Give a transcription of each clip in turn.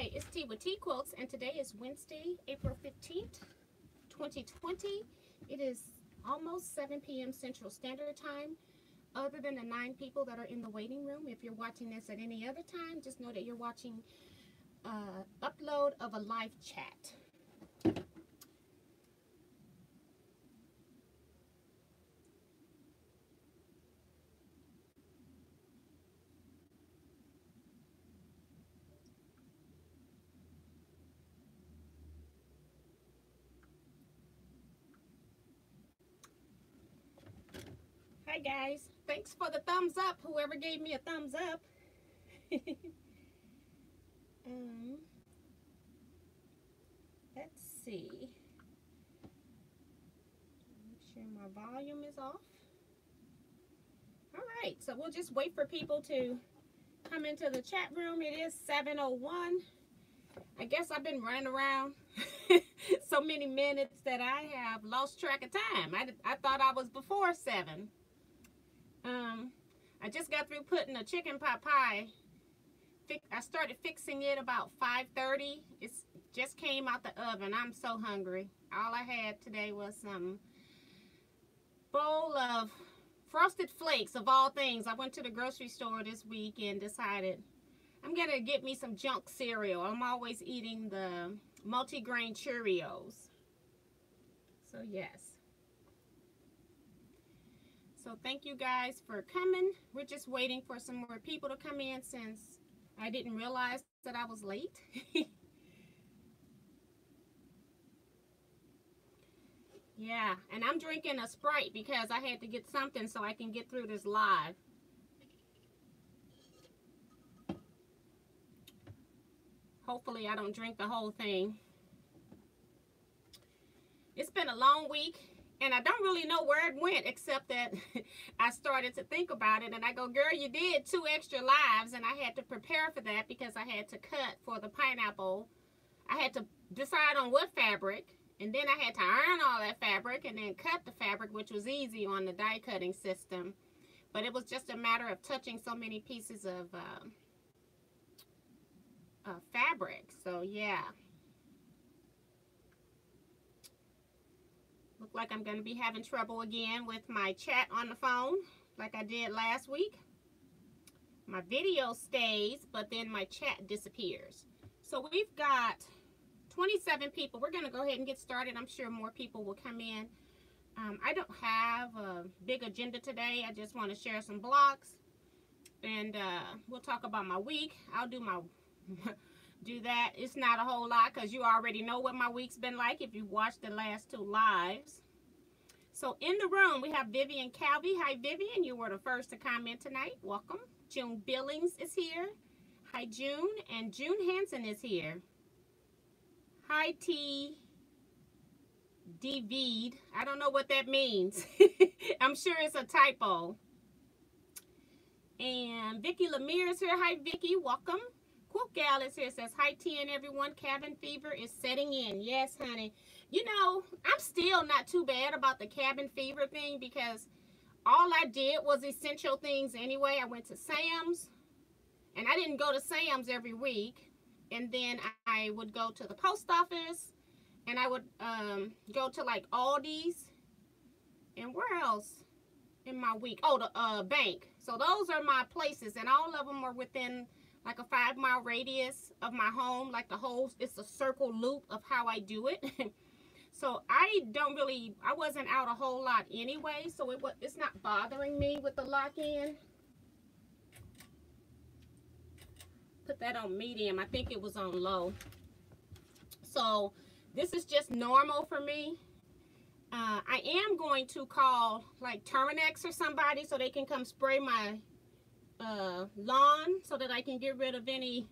Hi, it's T with TeaQuilts, and today is Wednesday, April 15th, 2020. It is almost 7 p.m. Central Standard Time. Other than the nine people that are in the waiting room, if you're watching this at any other time, just know that you're watching uh, upload of a live chat. Guys, thanks for the thumbs up, whoever gave me a thumbs up. um, let's see. Make sure my volume is off. All right, so we'll just wait for people to come into the chat room. It is 7.01. I guess I've been running around so many minutes that I have lost track of time. I, I thought I was before 7. Um, I just got through putting a chicken pot pie. I started fixing it about 5.30. It just came out the oven. I'm so hungry. All I had today was some bowl of frosted flakes of all things. I went to the grocery store this week and decided I'm going to get me some junk cereal. I'm always eating the multigrain Cheerios. So yes. So thank you guys for coming. We're just waiting for some more people to come in since I didn't realize that I was late. yeah, and I'm drinking a Sprite because I had to get something so I can get through this live. Hopefully I don't drink the whole thing. It's been a long week and I don't really know where it went except that I started to think about it and I go, girl, you did two extra lives and I had to prepare for that because I had to cut for the pineapple. I had to decide on what fabric and then I had to iron all that fabric and then cut the fabric, which was easy on the die cutting system. But it was just a matter of touching so many pieces of uh, uh, fabric. So yeah. Look like I'm going to be having trouble again with my chat on the phone like I did last week. My video stays, but then my chat disappears. So we've got 27 people. We're going to go ahead and get started. I'm sure more people will come in. Um, I don't have a big agenda today. I just want to share some blocks. And uh, we'll talk about my week. I'll do my do that. It's not a whole lot because you already know what my week's been like if you watched the last two lives. So in the room, we have Vivian Calvi. Hi, Vivian. You were the first to comment tonight. Welcome. June Billings is here. Hi, June. And June Hanson is here. Hi, T. David. I don't know what that means. I'm sure it's a typo. And Vicki Lemire is here. Hi, Vicki. Welcome. Quote Gal is here. Says, hi, T and everyone. Cabin fever is setting in. Yes, honey. You know, I'm still not too bad about the cabin fever thing because all I did was essential things anyway. I went to Sam's and I didn't go to Sam's every week. And then I would go to the post office and I would um, go to like Aldi's. And where else in my week? Oh, the uh, bank. So those are my places and all of them are within like a five mile radius of my home like the whole it's a circle loop of how I do it. So I don't really I wasn't out a whole lot anyway so it was it's not bothering me with the lock-in put that on medium. I think it was on low. So this is just normal for me. Uh, I am going to call like Terminix or somebody so they can come spray my uh, lawn so that I can get rid of any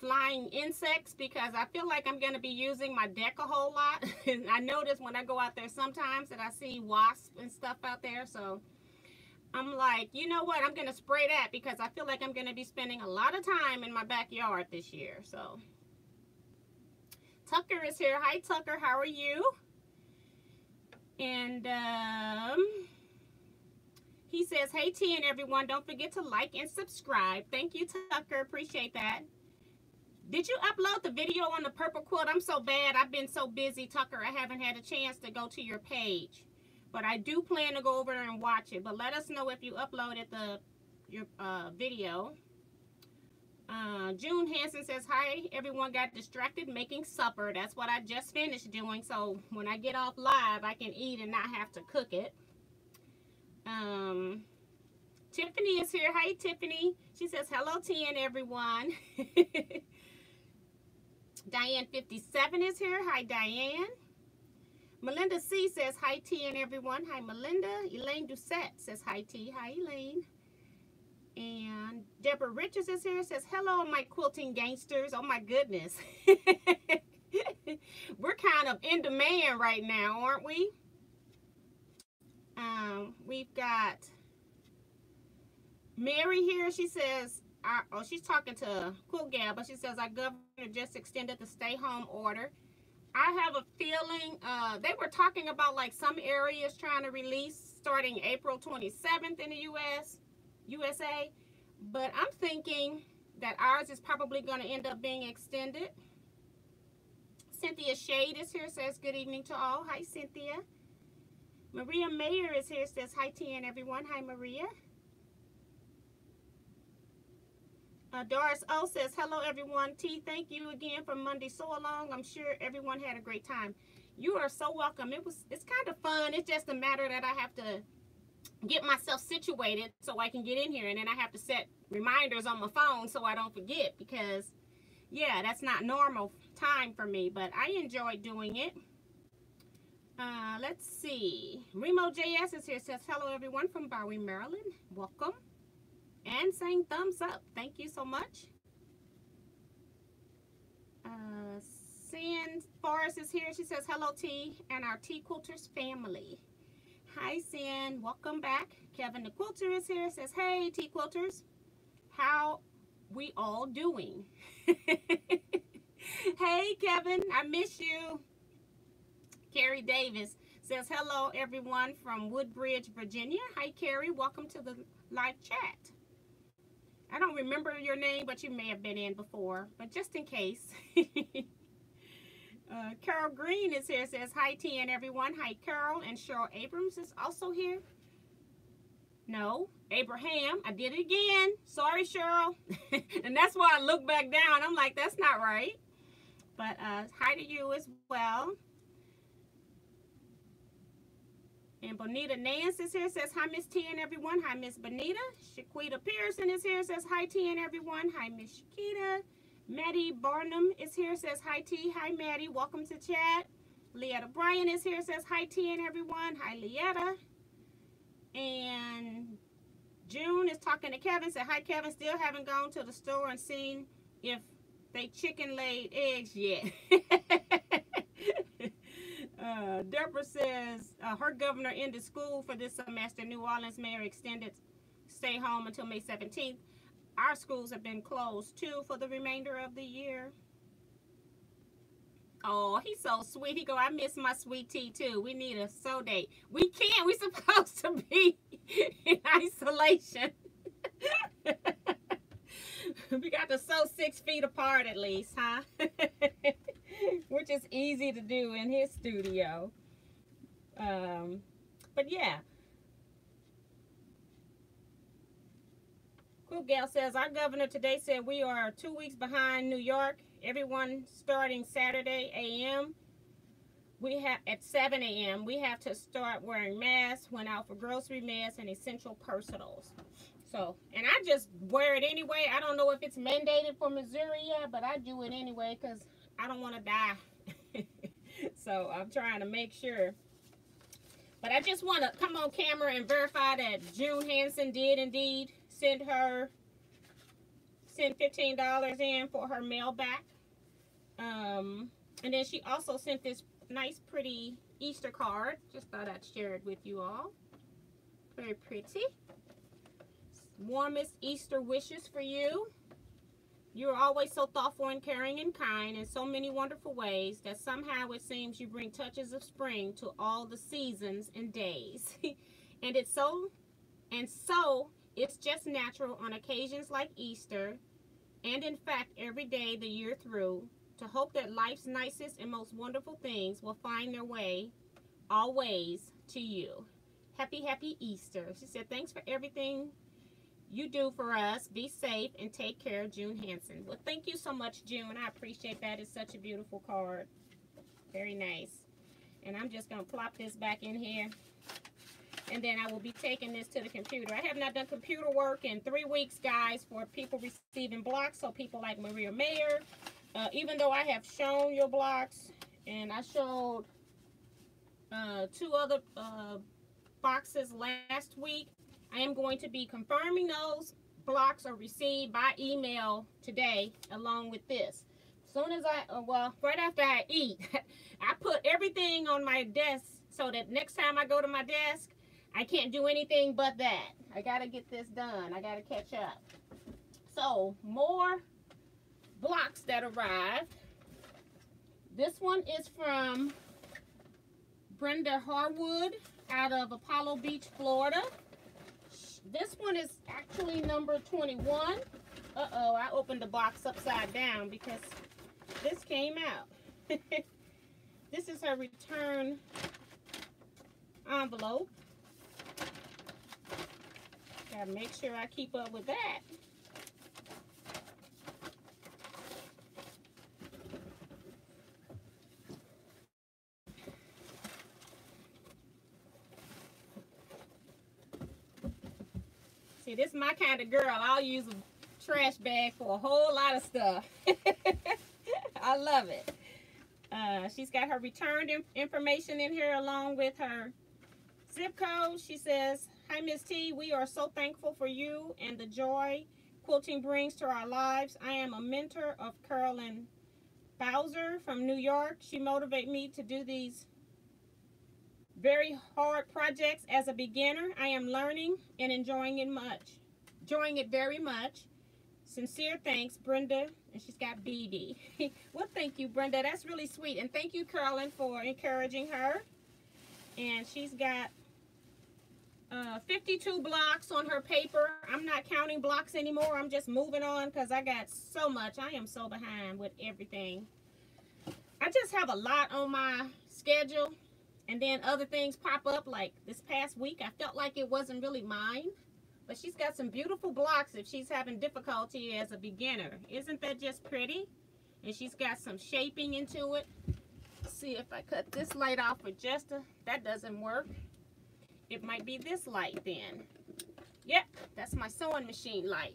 flying insects because I feel like I'm going to be using my deck a whole lot. and I notice when I go out there sometimes that I see wasps and stuff out there. So I'm like, you know what? I'm going to spray that because I feel like I'm going to be spending a lot of time in my backyard this year. So Tucker is here. Hi, Tucker. How are you? And um, he says, hey, T and everyone, don't forget to like and subscribe. Thank you, Tucker. Appreciate that. Did you upload the video on the purple quilt? I'm so bad. I've been so busy, Tucker. I haven't had a chance to go to your page. But I do plan to go over there and watch it. But let us know if you uploaded the your uh, video. Uh, June Hanson says, hi, everyone got distracted making supper. That's what I just finished doing. So when I get off live, I can eat and not have to cook it. Um, Tiffany is here. Hi, Tiffany. She says, hello, TN, everyone. Diane57 is here. Hi, Diane. Melinda C says, hi, TN, everyone. Hi, Melinda. Elaine Doucette says, hi, T. Hi, Elaine. And Deborah Richards is here. Says, hello, my quilting gangsters. Oh, my goodness. We're kind of in demand right now, aren't we? Um, we've got Mary here. She says, our, oh, she's talking to Cool Gal, but she says our governor just extended the stay home order. I have a feeling uh, they were talking about like some areas trying to release starting April 27th in the U.S. USA, but I'm thinking that ours is probably going to end up being extended. Cynthia Shade is here, says good evening to all. Hi, Cynthia. Maria Mayer is here, says hi, TN everyone. Hi, Maria. Uh, Doris O says, hello everyone. T, thank you again for Monday so long. I'm sure everyone had a great time. You are so welcome. It was, it's kind of fun. It's just a matter that I have to get myself situated so I can get in here. And then I have to set reminders on my phone so I don't forget because, yeah, that's not normal time for me. But I enjoy doing it. Uh, let's see. Remo JS is here. Says, hello everyone from Bowie, Maryland. Welcome and saying thumbs up. Thank you so much. Uh, Sin Forrest is here. She says, hello, T, and our T Quilters family. Hi, Sin. Welcome back. Kevin the Quilter is here. Says, hey, T Quilters. How we all doing? hey, Kevin. I miss you. Carrie Davis says, hello, everyone from Woodbridge, Virginia. Hi, Carrie. Welcome to the live chat. I don't remember your name, but you may have been in before. But just in case. uh, Carol Green is here. Says, hi, TN everyone. Hi, Carol. And Cheryl Abrams is also here. No, Abraham. I did it again. Sorry, Cheryl. and that's why I look back down. I'm like, that's not right. But uh, hi to you as well. And Bonita Nance is here, says, hi, Miss T and everyone. Hi, Miss Bonita. Shaquita Pearson is here, says, hi, T and everyone. Hi, Miss Shaquita. Maddie Barnum is here, says, hi, T. Hi, Maddie. Welcome to chat. Leetta Bryan is here, says, hi, T and everyone. Hi, Leetta. And June is talking to Kevin, said, hi, Kevin. Still haven't gone to the store and seen if they chicken laid eggs yet. Uh, Deborah says uh, her governor ended school for this semester. New Orleans mayor extended stay home until May 17th. Our schools have been closed too for the remainder of the year. Oh, he's sew sweet. He go, I miss my sweet tea too. We need a so date. We can't. We're supposed to be in isolation. we got to sew six feet apart at least, huh? which is easy to do in his studio. Um, but yeah. Cool Gal says, our governor today said we are two weeks behind New York. Everyone starting Saturday a.m. We have at 7 a.m. We have to start wearing masks when out for grocery masks and essential personals. So, and I just wear it anyway. I don't know if it's mandated for Missouri yet, but I do it anyway because I don't want to die. so I'm trying to make sure. But I just want to come on camera and verify that June Hanson did indeed send her, send $15 in for her mail back. Um, and then she also sent this nice pretty Easter card. Just thought I'd share it with you all. Very pretty. Warmest Easter wishes for you. You are always so thoughtful and caring and kind in so many wonderful ways that somehow it seems you bring touches of spring to all the seasons and days. and it's so, and so it's just natural on occasions like Easter and in fact every day the year through to hope that life's nicest and most wonderful things will find their way always to you. Happy, happy Easter. She said, thanks for everything you do for us. Be safe and take care, June Hanson. Well, thank you so much, June. I appreciate that. It's such a beautiful card. Very nice. And I'm just going to plop this back in here. And then I will be taking this to the computer. I have not done computer work in three weeks, guys, for people receiving blocks. So people like Maria Mayer, uh, even though I have shown your blocks, and I showed uh, two other uh, boxes last week, I am going to be confirming those blocks are received by email today along with this. As soon as I, uh, well, right after I eat, I put everything on my desk so that next time I go to my desk, I can't do anything but that. I got to get this done. I got to catch up. So, more blocks that arrived. This one is from Brenda Harwood out of Apollo Beach, Florida. This one is actually number 21. Uh-oh, I opened the box upside down because this came out. this is her return envelope. Gotta make sure I keep up with that. See, this is my kind of girl. I'll use a trash bag for a whole lot of stuff. I love it. Uh, she's got her return information in here along with her zip code. She says, Hi, Miss T. We are so thankful for you and the joy quilting brings to our lives. I am a mentor of Carolyn Bowser from New York. She motivated me to do these very hard projects as a beginner. I am learning and enjoying it much. Enjoying it very much. Sincere thanks, Brenda. And she's got BD. well, thank you, Brenda. That's really sweet. And thank you, Carolyn, for encouraging her. And she's got uh, 52 blocks on her paper. I'm not counting blocks anymore. I'm just moving on because I got so much. I am so behind with everything. I just have a lot on my schedule and then other things pop up like this past week I felt like it wasn't really mine but she's got some beautiful blocks if she's having difficulty as a beginner. Isn't that just pretty? And she's got some shaping into it. Let's see if I cut this light off for just a that doesn't work. It might be this light then. Yep that's my sewing machine light.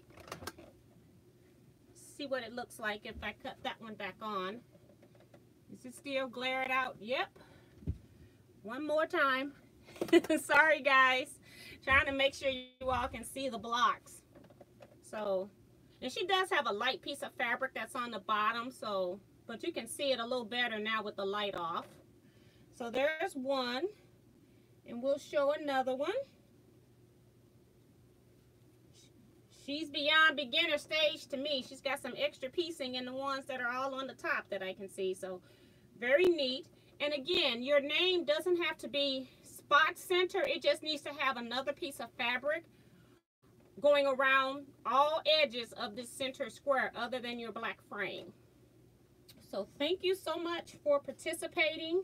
See what it looks like if I cut that one back on. Is it still glared out? Yep one more time. Sorry, guys. Trying to make sure you all can see the blocks. So, and she does have a light piece of fabric that's on the bottom. So, but you can see it a little better now with the light off. So there's one. And we'll show another one. She's beyond beginner stage to me. She's got some extra piecing in the ones that are all on the top that I can see. So very neat. And again, your name doesn't have to be spot center. It just needs to have another piece of fabric going around all edges of this center square other than your black frame. So thank you so much for participating.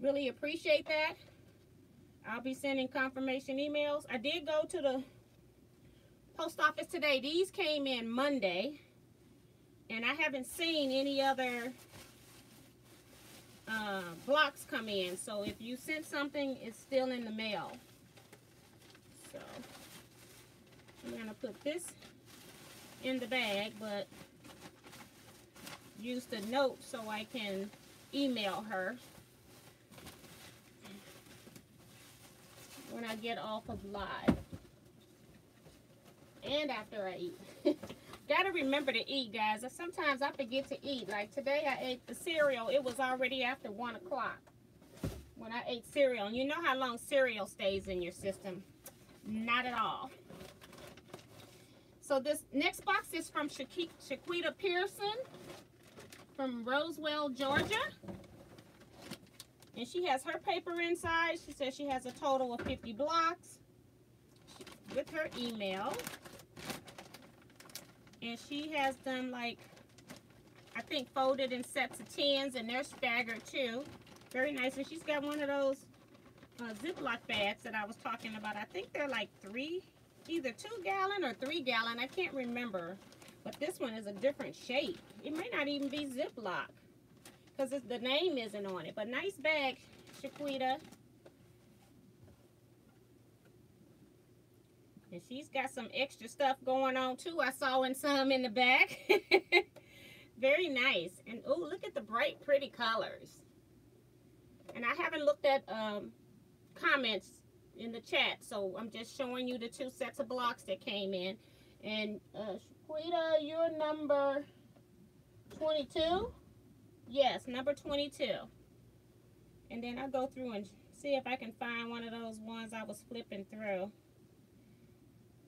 Really appreciate that. I'll be sending confirmation emails. I did go to the post office today. These came in Monday. And I haven't seen any other uh, blocks come in. So if you sent something, it's still in the mail. So I'm going to put this in the bag, but use the note so I can email her when I get off of live and after I eat. Gotta remember to eat, guys. Sometimes I forget to eat. Like today I ate the cereal. It was already after 1 o'clock when I ate cereal. And you know how long cereal stays in your system. Not at all. So this next box is from Shaquita Pearson from Roswell, Georgia. And she has her paper inside. She says she has a total of 50 blocks with her email. And she has done like, I think folded in sets of tens and they're staggered too. Very nice. And she's got one of those uh, Ziploc bags that I was talking about. I think they're like three, either two gallon or three gallon. I can't remember. But this one is a different shape. It may not even be Ziploc because the name isn't on it. But nice bag, Shaquita. And she's got some extra stuff going on too. I saw in some in the back. Very nice. And oh, look at the bright, pretty colors. And I haven't looked at um, comments in the chat, so I'm just showing you the two sets of blocks that came in. And uh, Shaquita, you're number 22? Yes, number 22. And then I'll go through and see if I can find one of those ones I was flipping through.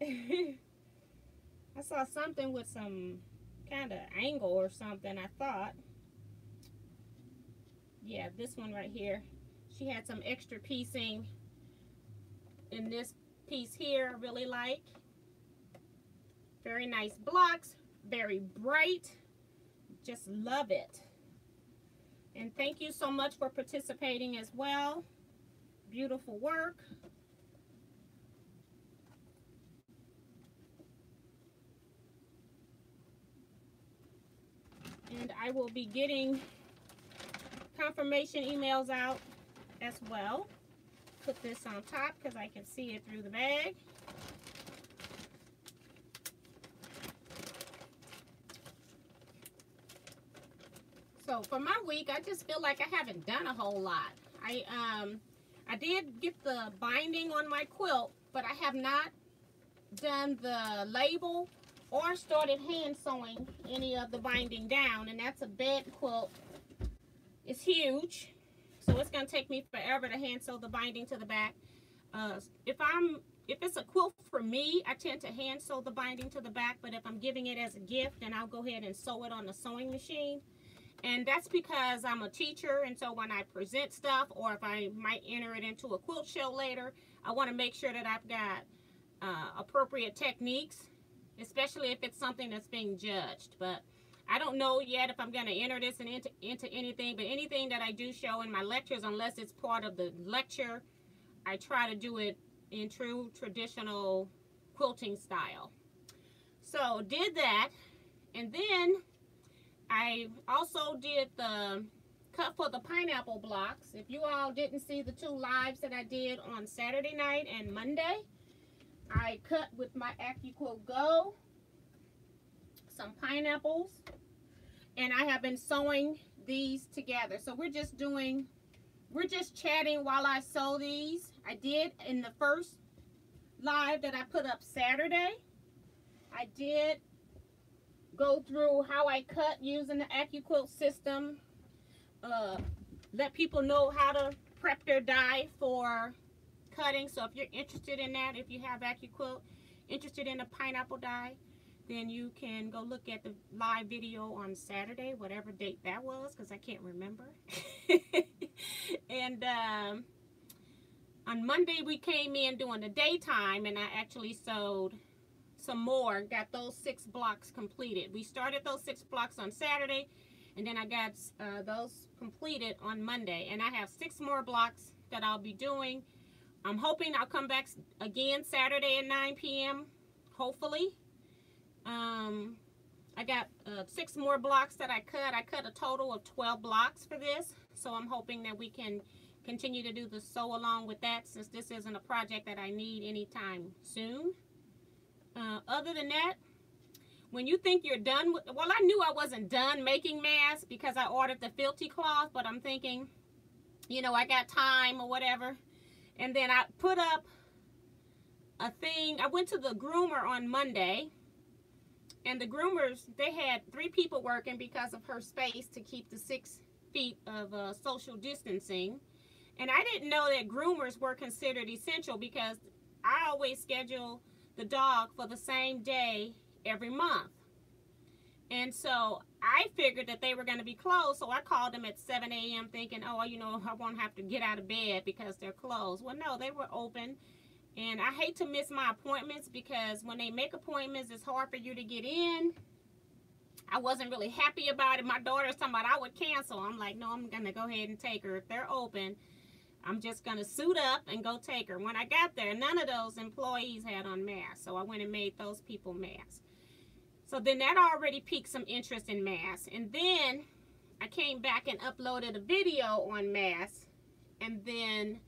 I saw something with some kind of angle or something, I thought. Yeah, this one right here. She had some extra piecing in this piece here I really like. Very nice blocks, very bright. Just love it. And thank you so much for participating as well. Beautiful work. And I will be getting confirmation emails out as well. Put this on top because I can see it through the bag. So for my week, I just feel like I haven't done a whole lot. I um I did get the binding on my quilt, but I have not done the label or started hand sewing any of the binding down and that's a bed quilt it's huge so it's going to take me forever to hand sew the binding to the back. Uh, if I'm if it's a quilt for me I tend to hand sew the binding to the back but if I'm giving it as a gift then I'll go ahead and sew it on the sewing machine. And that's because I'm a teacher and so when I present stuff or if I might enter it into a quilt show later I want to make sure that I've got uh, appropriate techniques especially if it's something that's being judged. But I don't know yet if I'm going to enter this into, into anything, but anything that I do show in my lectures, unless it's part of the lecture, I try to do it in true traditional quilting style. So did that, and then I also did the cut for the pineapple blocks. If you all didn't see the two lives that I did on Saturday night and Monday, I cut with my AccuQuilt Go some pineapples and I have been sewing these together. So we're just doing, we're just chatting while I sew these. I did in the first live that I put up Saturday. I did go through how I cut using the AccuQuilt system. Uh, let people know how to prep their die for cutting. So if you're interested in that, if you have AccuQuilt, interested in a pineapple die, then you can go look at the live video on Saturday, whatever date that was, because I can't remember. and um, on Monday, we came in during the daytime, and I actually sewed some more, got those six blocks completed. We started those six blocks on Saturday, and then I got uh, those completed on Monday. And I have six more blocks that I'll be doing I'm hoping I'll come back again Saturday at 9 p.m. Hopefully. Um, I got uh, six more blocks that I cut. I cut a total of 12 blocks for this. So I'm hoping that we can continue to do the sew along with that since this isn't a project that I need anytime soon. Uh, other than that, when you think you're done with, well, I knew I wasn't done making masks because I ordered the Filti cloth, but I'm thinking, you know, I got time or whatever. And then I put up a thing. I went to the groomer on Monday. And the groomers, they had three people working because of her space to keep the six feet of uh, social distancing. And I didn't know that groomers were considered essential because I always schedule the dog for the same day every month. And so I figured that they were going to be closed, so I called them at 7 a.m. thinking, oh, you know, I won't have to get out of bed because they're closed. Well, no, they were open, And I hate to miss my appointments because when they make appointments, it's hard for you to get in. I wasn't really happy about it. My daughter's talking about I would cancel. I'm like, no, I'm going to go ahead and take her. If they're open, I'm just going to suit up and go take her. When I got there, none of those employees had on masks. So I went and made those people masks. So then that already piqued some interest in masks. And then I came back and uploaded a video on masks. And then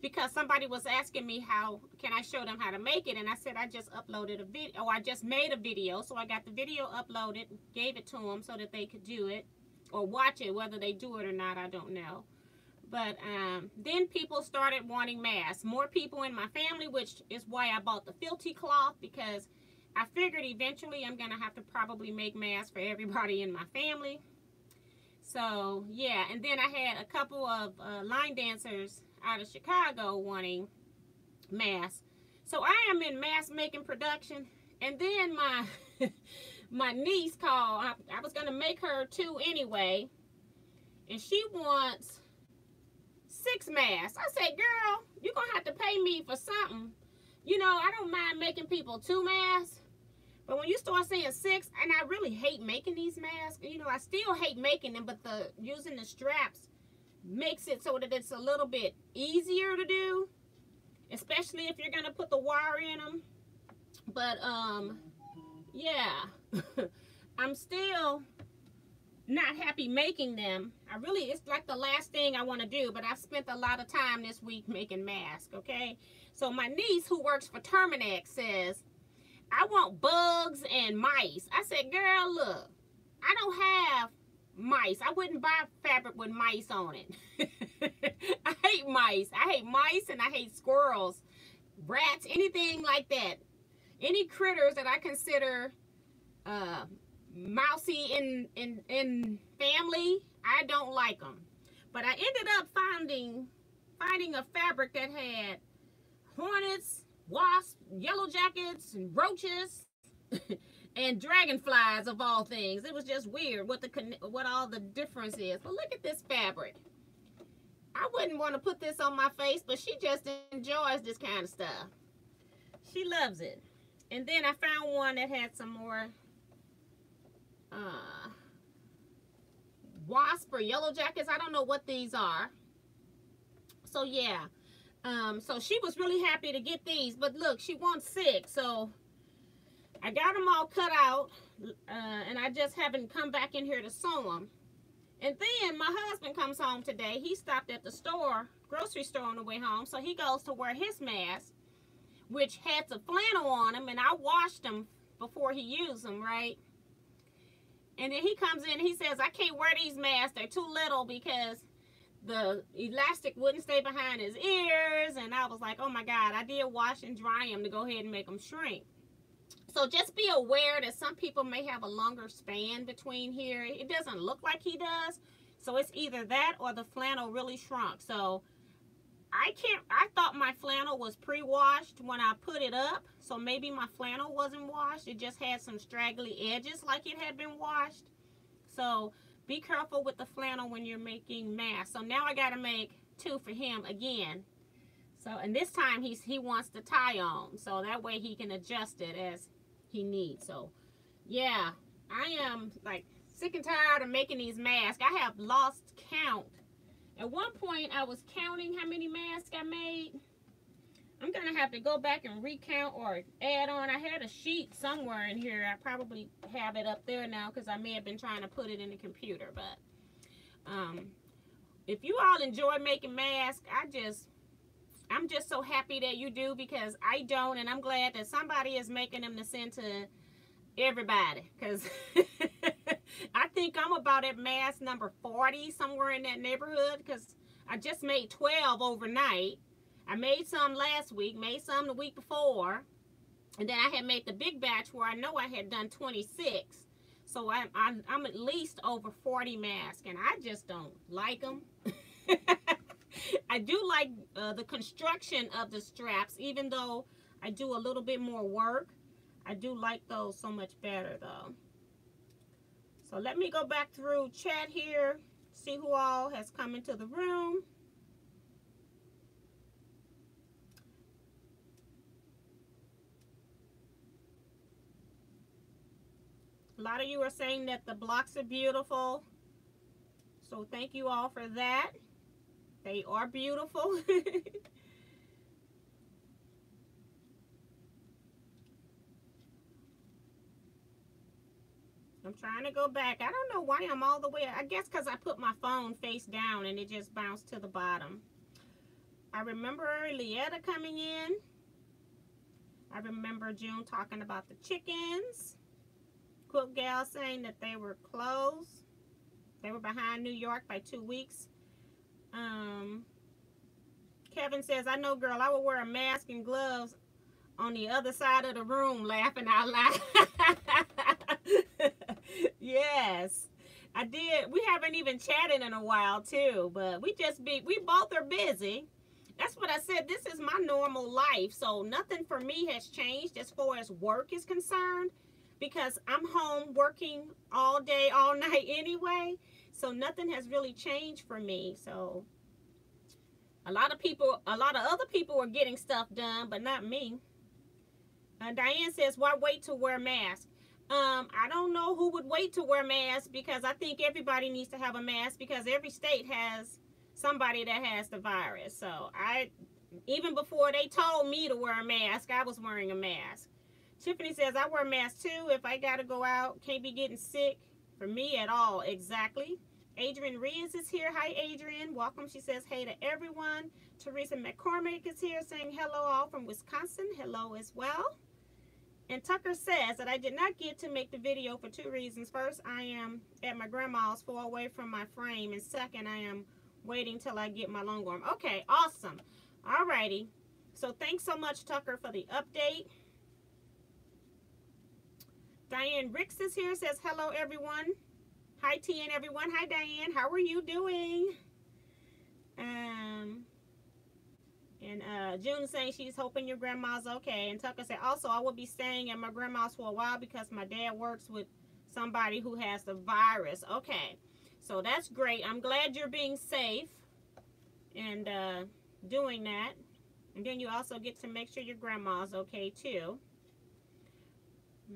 because somebody was asking me how can I show them how to make it and I said I just uploaded a video oh I just made a video so I got the video uploaded gave it to them so that they could do it or watch it whether they do it or not I don't know but um, then people started wanting masks more people in my family which is why I bought the Filti cloth because I figured eventually I'm gonna have to probably make masks for everybody in my family so yeah and then I had a couple of uh, line dancers out of Chicago wanting masks. So I am in mask making production. And then my my niece called. I, I was going to make her two anyway. And she wants six masks. I said, girl, you're going to have to pay me for something. You know, I don't mind making people two masks. But when you start saying six, and I really hate making these masks, you know, I still hate making them, but the using the straps makes it so that it's a little bit easier to do especially if you're gonna put the wire in them but um yeah. I'm still not happy making them. I really it's like the last thing I want to do but I've spent a lot of time this week making masks okay? So my niece who works for Terminix says I want bugs and mice I said girl look I don't have mice. I wouldn't buy fabric with mice on it. I hate mice. I hate mice and I hate squirrels, rats, anything like that. Any critters that I consider uh, mousy in, in, in family, I don't like them. But I ended up finding, finding a fabric that had hornets, wasps, yellow jackets, and roaches. and dragonflies of all things. It was just weird what the what all the difference is. But look at this fabric. I wouldn't want to put this on my face, but she just enjoys this kind of stuff. She loves it. And then I found one that had some more uh, wasp or yellow jackets. I don't know what these are. So yeah. Um, so she was really happy to get these. But look, she wants six. So I got them all cut out, uh, and I just haven't come back in here to sew them. And then my husband comes home today. He stopped at the store, grocery store on the way home, so he goes to wear his mask, which had some flannel on him, and I washed them before he used them, right? And then he comes in he says, I can't wear these masks. They're too little because the elastic wouldn't stay behind his ears. And I was like, oh my God, I did wash and dry him to go ahead and make them shrink. So just be aware that some people may have a longer span between here. It doesn't look like he does. So it's either that or the flannel really shrunk. So I can't, I thought my flannel was pre-washed when I put it up. So maybe my flannel wasn't washed. It just had some straggly edges like it had been washed. So be careful with the flannel when you're making masks. So now I got to make two for him again. So, and this time he's, he wants the tie on. So that way he can adjust it as he needs. So, yeah, I am like sick and tired of making these masks. I have lost count. At one point, I was counting how many masks I made. I'm going to have to go back and recount or add on. I had a sheet somewhere in here. I probably have it up there now because I may have been trying to put it in the computer. But um, if you all enjoy making masks, I just I'm just so happy that you do because I don't, and I'm glad that somebody is making them to send to everybody because I think I'm about at mass number 40 somewhere in that neighborhood because I just made 12 overnight. I made some last week, made some the week before, and then I had made the big batch where I know I had done 26. So I'm, I'm, I'm at least over 40 masks, and I just don't like them. I do like uh, the construction of the straps, even though I do a little bit more work. I do like those so much better though. So let me go back through chat here, see who all has come into the room. A lot of you are saying that the blocks are beautiful. So thank you all for that. They are beautiful. I'm trying to go back. I don't know why I'm all the way. I guess because I put my phone face down and it just bounced to the bottom. I remember Leetta coming in. I remember June talking about the chickens. Quilt Gal saying that they were closed. They were behind New York by two weeks. Um, Kevin says, I know, girl, I will wear a mask and gloves on the other side of the room laughing out loud. yes. I did. We haven't even chatted in a while too, but we just be we both are busy. That's what I said. This is my normal life. So nothing for me has changed as far as work is concerned because I'm home working all day, all night anyway. So nothing has really changed for me. So a lot of people, a lot of other people are getting stuff done, but not me. Uh, Diane says, why wait to wear mask? Um, I don't know who would wait to wear masks because I think everybody needs to have a mask because every state has somebody that has the virus. So I, even before they told me to wear a mask, I was wearing a mask. Tiffany says, I wear a mask too. If I got to go out, can't be getting sick for me at all. Exactly. Adrian Reyes is here. Hi, Adrian. Welcome. She says, hey to everyone. Teresa McCormick is here saying hello all from Wisconsin. Hello as well. And Tucker says that I did not get to make the video for two reasons. First, I am at my grandma's far away from my frame. And second, I am waiting till I get my long arm. Okay, awesome. Alrighty. So thanks so much, Tucker, for the update. Diane Ricks is here, says hello, everyone. Hi, T and everyone. Hi, Diane. How are you doing? Um, and uh, June saying she's hoping your grandma's okay. And Tucker said, also, I will be staying at my grandma's for a while because my dad works with somebody who has the virus. Okay, so that's great. I'm glad you're being safe and uh, doing that. And then you also get to make sure your grandma's okay, too.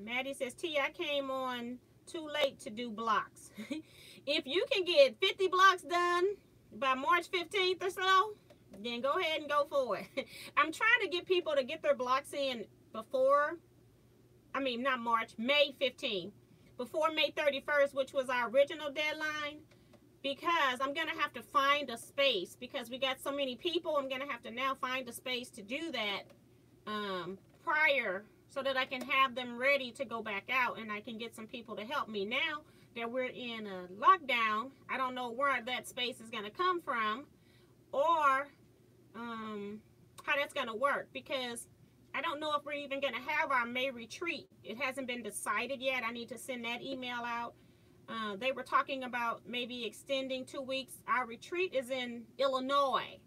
Maddie says, T, I came on too late to do blocks. if you can get 50 blocks done by March 15th or so, then go ahead and go for it. I'm trying to get people to get their blocks in before, I mean, not March, May 15th, before May 31st, which was our original deadline, because I'm going to have to find a space because we got so many people. I'm going to have to now find a space to do that um, prior so that I can have them ready to go back out and I can get some people to help me. Now that we're in a lockdown, I don't know where that space is going to come from or um, how that's going to work because I don't know if we're even going to have our May retreat. It hasn't been decided yet. I need to send that email out. Uh, they were talking about maybe extending two weeks. Our retreat is in Illinois.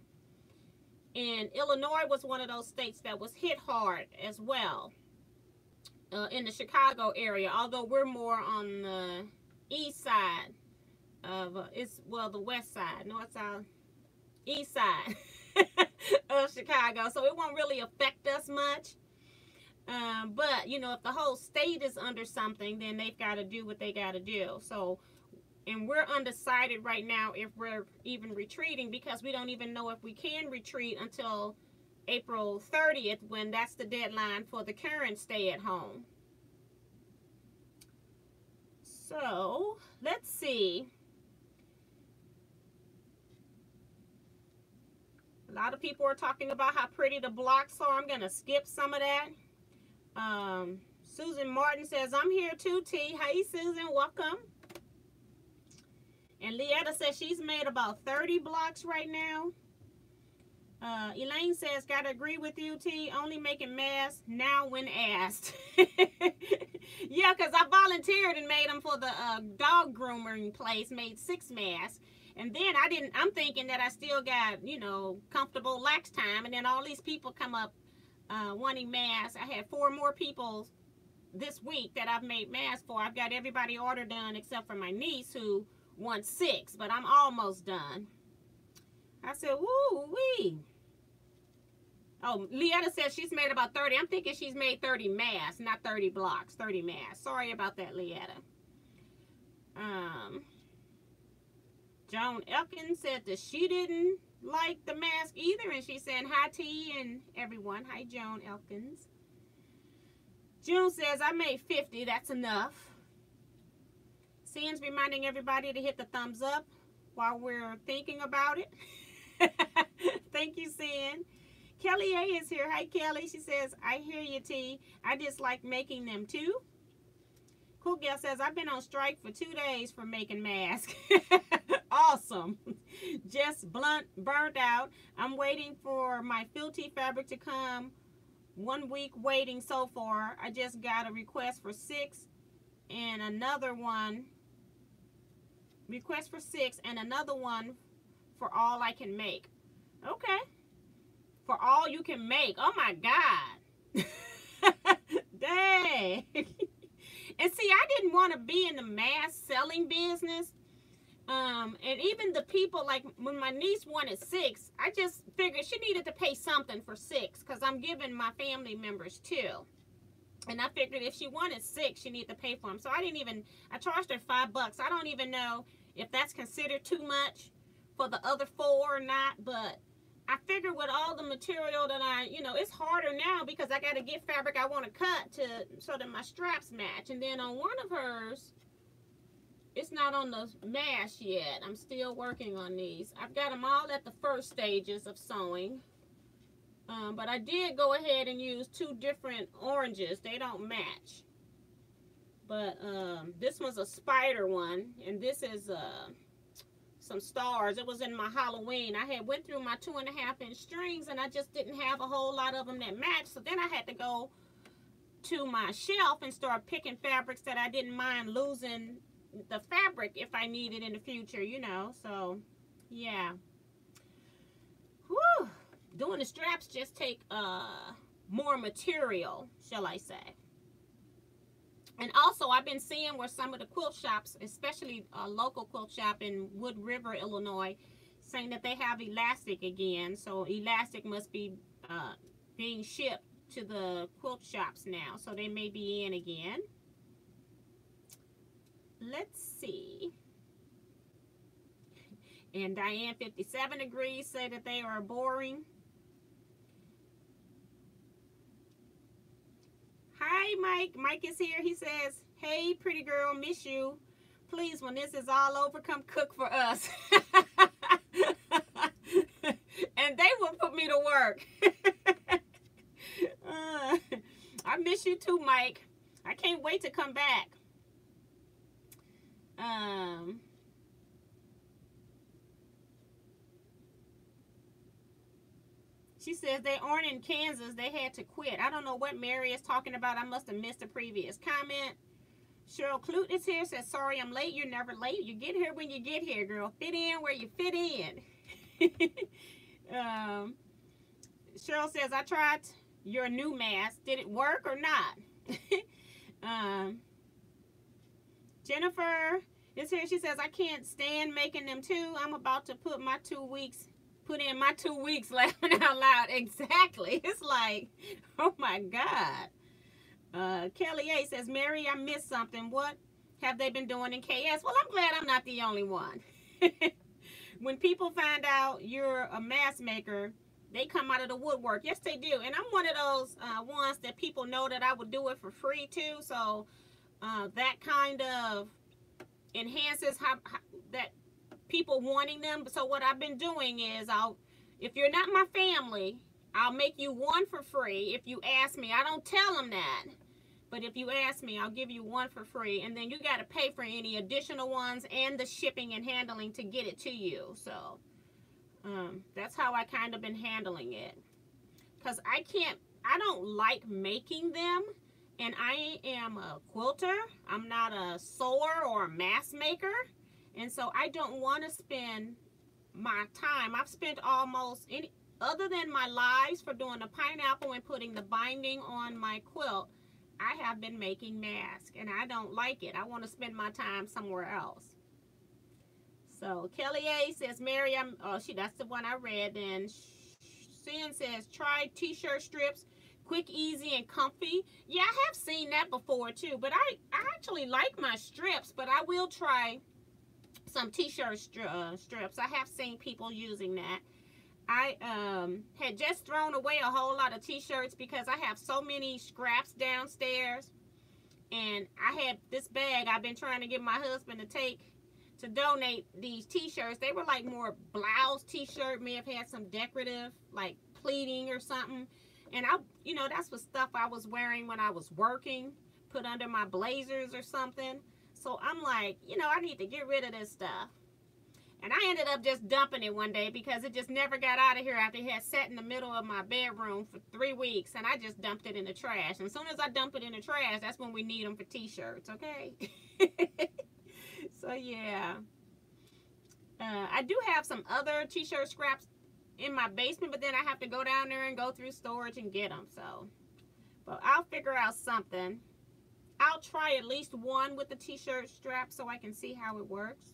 And Illinois was one of those states that was hit hard as well uh, in the Chicago area, although we're more on the east side of, uh, it's, well, the west side, north side, east side of Chicago. So it won't really affect us much. Um, but, you know, if the whole state is under something, then they've got to do what they got to do. So, and we're undecided right now if we're even retreating because we don't even know if we can retreat until April 30th when that's the deadline for the current stay at home. So, let's see. A lot of people are talking about how pretty the blocks are. I'm going to skip some of that. Um, Susan Martin says, I'm here too, T. Hey, Susan, welcome. And Leetta says she's made about 30 blocks right now. Uh, Elaine says, gotta agree with you, T. Only making masks now when asked. yeah, because I volunteered and made them for the uh, dog grooming place, made six masks. And then I didn't, I'm thinking that I still got, you know, comfortable lax time. And then all these people come up uh, wanting masks. I had four more people this week that I've made masks for. I've got everybody order done except for my niece who wants six, but I'm almost done. I said, woo wee. Oh, Leetta says she's made about 30. I'm thinking she's made 30 masks, not 30 blocks. 30 masks. Sorry about that, Leetta. Um, Joan Elkins said that she didn't like the mask either, and she's saying hi you and everyone. Hi, Joan Elkins. June says, I made 50. That's enough. Sands reminding everybody to hit the thumbs up while we're thinking about it. Thank you, San. Kelly A is here. Hi, Kelly. She says, I hear you, T. I just like making them too. Cool Girl says, I've been on strike for two days for making masks. awesome. Just blunt, burnt out. I'm waiting for my Filti fabric to come. One week waiting so far. I just got a request for six and another one. Request for six and another one for all I can make. Okay. For all you can make. Oh my God. Dang. and see, I didn't want to be in the mass selling business. Um, and even the people, like when my niece wanted six, I just figured she needed to pay something for six because I'm giving my family members two. And I figured if she wanted six, she needed to pay for them. So I didn't even, I charged her five bucks. I don't even know if that's considered too much for the other four or not, but I figured with all the material that I, you know, it's harder now because I got to get fabric I want to cut to so that my straps match. And then on one of hers, it's not on the mash yet. I'm still working on these. I've got them all at the first stages of sewing. Um, but I did go ahead and use two different oranges. They don't match. But um, this one's a spider one. And this is... Uh, some stars. It was in my Halloween. I had went through my two and a half inch strings and I just didn't have a whole lot of them that matched. So then I had to go to my shelf and start picking fabrics that I didn't mind losing the fabric if I needed in the future, you know. So, yeah. Whew. Doing the straps just take uh, more material, shall I say. And also, I've been seeing where some of the quilt shops, especially a local quilt shop in Wood River, Illinois, saying that they have elastic again. So elastic must be uh, being shipped to the quilt shops now. So they may be in again. Let's see. And Diane 57 agrees, say that they are boring. Hi, Mike. Mike is here. He says, hey, pretty girl, miss you. Please, when this is all over, come cook for us. and they will put me to work. uh, I miss you too, Mike. I can't wait to come back. Um, She says they aren't in Kansas. They had to quit. I don't know what Mary is talking about. I must have missed a previous comment. Cheryl Clute is here. Says, sorry I'm late. You're never late. You get here when you get here, girl. Fit in where you fit in. um, Cheryl says, I tried your new mask. Did it work or not? um, Jennifer is here. She says, I can't stand making them too. I'm about to put my two weeks put in my two weeks laughing out loud. Exactly. It's like, oh my God. Uh, Kelly A says, Mary, I missed something. What have they been doing in KS? Well, I'm glad I'm not the only one. when people find out you're a mask maker, they come out of the woodwork. Yes, they do. And I'm one of those uh, ones that people know that I would do it for free too. So uh, that kind of enhances how, how that people wanting them. So what I've been doing is I'll, if you're not my family, I'll make you one for free if you ask me. I don't tell them that. But if you ask me, I'll give you one for free. And then you got to pay for any additional ones and the shipping and handling to get it to you. So um, that's how I kind of been handling it. Because I can't, I don't like making them. And I am a quilter. I'm not a sewer or a mask maker. And so I don't want to spend my time. I've spent almost any other than my lives for doing the pineapple and putting the binding on my quilt, I have been making masks and I don't like it. I want to spend my time somewhere else. So Kelly A says, Mary, I'm, oh, she, that's the one I read. And Sin says, try t-shirt strips, quick, easy, and comfy. Yeah, I have seen that before too, but I, I actually like my strips, but I will try some t-shirt uh, strips. I have seen people using that. I um, had just thrown away a whole lot of t-shirts because I have so many scraps downstairs. And I had this bag I've been trying to get my husband to take to donate these t-shirts. They were like more blouse t-shirt, may have had some decorative like pleating or something. And I, you know, that's what stuff I was wearing when I was working, put under my blazers or something. So I'm like, you know, I need to get rid of this stuff. And I ended up just dumping it one day because it just never got out of here after it had sat in the middle of my bedroom for three weeks. And I just dumped it in the trash. And as soon as I dump it in the trash, that's when we need them for t-shirts, okay? so, yeah. Uh, I do have some other t-shirt scraps in my basement, but then I have to go down there and go through storage and get them. So, but I'll figure out something. I'll try at least one with the t-shirt strap so I can see how it works.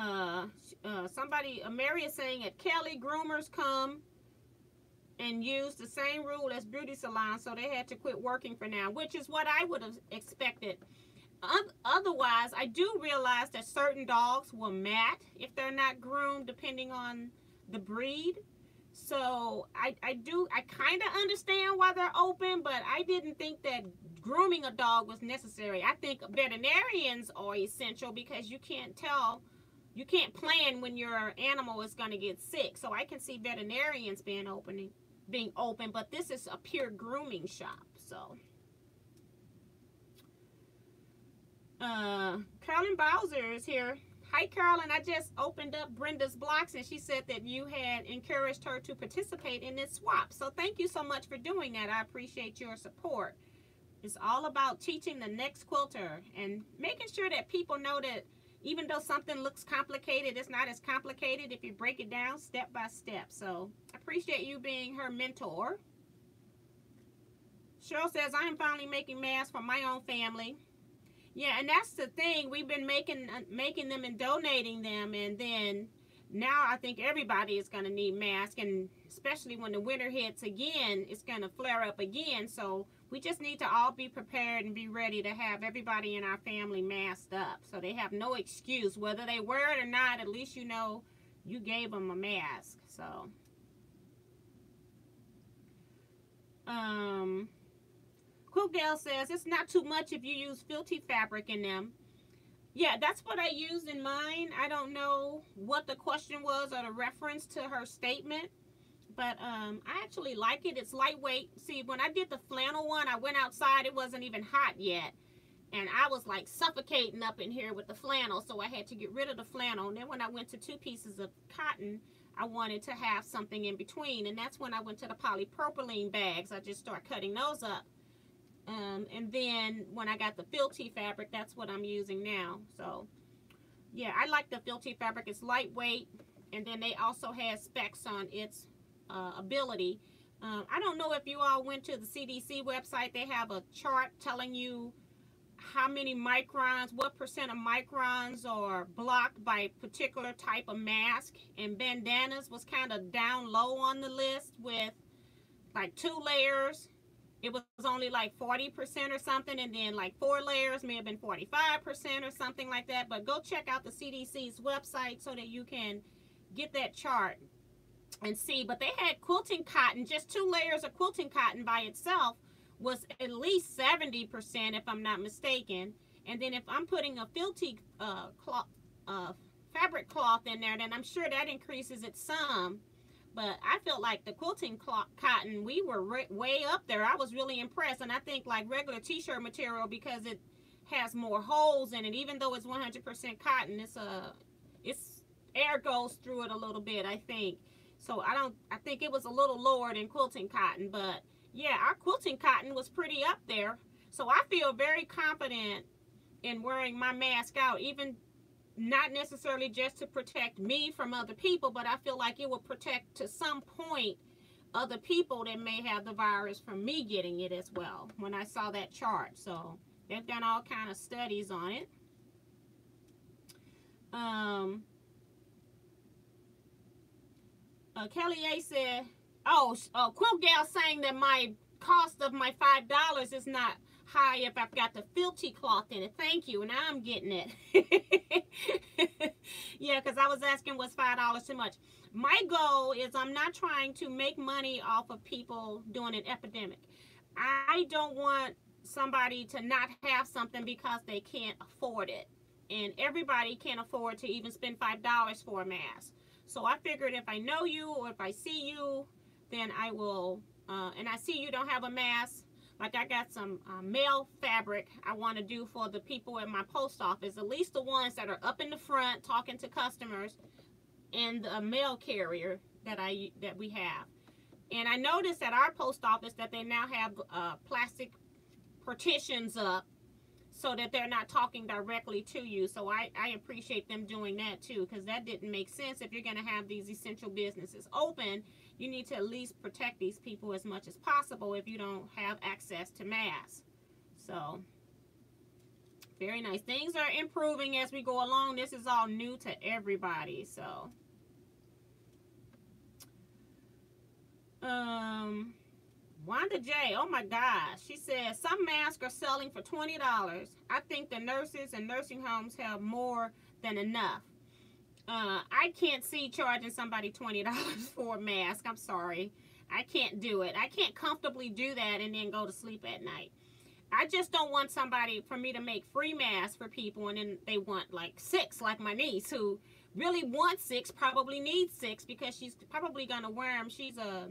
uh, uh, somebody, uh, Mary is saying at Kelly, groomers come and use the same rule as beauty salons, so they had to quit working for now, which is what I would have expected. Otherwise, I do realize that certain dogs will mat if they're not groomed, depending on the breed. So I, I do, I kind of understand why they're open, but I didn't think that grooming a dog was necessary. I think veterinarians are essential because you can't tell you can't plan when your animal is going to get sick. So I can see veterinarians being opening, being open, but this is a pure grooming shop. So, uh, Carolyn Bowser is here. Hi, Carolyn. I just opened up Brenda's blocks and she said that you had encouraged her to participate in this swap. So thank you so much for doing that. I appreciate your support. It's all about teaching the next quilter and making sure that people know that even though something looks complicated, it's not as complicated if you break it down step by step. So I appreciate you being her mentor. Cheryl says, I am finally making masks for my own family. Yeah, and that's the thing. We've been making uh, making them and donating them. And then now I think everybody is going to need masks. And especially when the winter hits again, it's going to flare up again. So we just need to all be prepared and be ready to have everybody in our family masked up. So they have no excuse. Whether they wear it or not, at least you know you gave them a mask. So, um, Cool says, it's not too much if you use Filti fabric in them. Yeah, that's what I used in mine. I don't know what the question was or the reference to her statement but um, I actually like it. It's lightweight. See, when I did the flannel one, I went outside. It wasn't even hot yet. And I was like suffocating up in here with the flannel, so I had to get rid of the flannel. And then when I went to two pieces of cotton, I wanted to have something in between. And that's when I went to the polypropylene bags. I just start cutting those up. Um, and then when I got the Filti fabric, that's what I'm using now. So, yeah, I like the Filti fabric. It's lightweight. And then they also have specs on its uh, ability. Um, I don't know if you all went to the CDC website. They have a chart telling you how many microns, what percent of microns are blocked by particular type of mask. And bandanas was kind of down low on the list with like two layers. It was only like 40% or something. And then like four layers may have been 45% or something like that. But go check out the CDC's website so that you can get that chart and see. But they had quilting cotton, just two layers of quilting cotton by itself was at least 70% if I'm not mistaken. And then if I'm putting a Filti uh, cloth, uh, fabric cloth in there, then I'm sure that increases it some. But I felt like the quilting cotton, we were way up there. I was really impressed. And I think like regular t-shirt material because it has more holes in it. Even though it's 100% cotton, it's a, it's air goes through it a little bit, I think. So I don't, I think it was a little lower than quilting cotton, but yeah, our quilting cotton was pretty up there. So I feel very confident in wearing my mask out, even not necessarily just to protect me from other people, but I feel like it will protect to some point other people that may have the virus from me getting it as well when I saw that chart. So they've done all kind of studies on it. Um, uh, Kelly A said, "Oh, uh, Quilt Gal saying that my cost of my five dollars is not high if I've got the Filti cloth in it. Thank you. Now I'm getting it. yeah, because I was asking was five dollars too much. My goal is I'm not trying to make money off of people doing an epidemic. I don't want somebody to not have something because they can't afford it. And everybody can't afford to even spend five dollars for a mask. So I figured if I know you or if I see you, then I will, uh, and I see you don't have a mask, like I got some uh, mail fabric I want to do for the people at my post office, at least the ones that are up in the front talking to customers and the mail carrier that I that we have. And I noticed at our post office that they now have uh, plastic partitions up so that they're not talking directly to you. So I, I appreciate them doing that too because that didn't make sense. If you're going to have these essential businesses open, you need to at least protect these people as much as possible if you don't have access to masks. So very nice. Things are improving as we go along. This is all new to everybody. So um Wanda J, oh my gosh. She says some masks are selling for $20. I think the nurses and nursing homes have more than enough. Uh, I can't see charging somebody $20 for a mask. I'm sorry. I can't do it. I can't comfortably do that and then go to sleep at night. I just don't want somebody for me to make free masks for people and then they want like six, like my niece who really wants six, probably needs six because she's probably going to wear them. She's a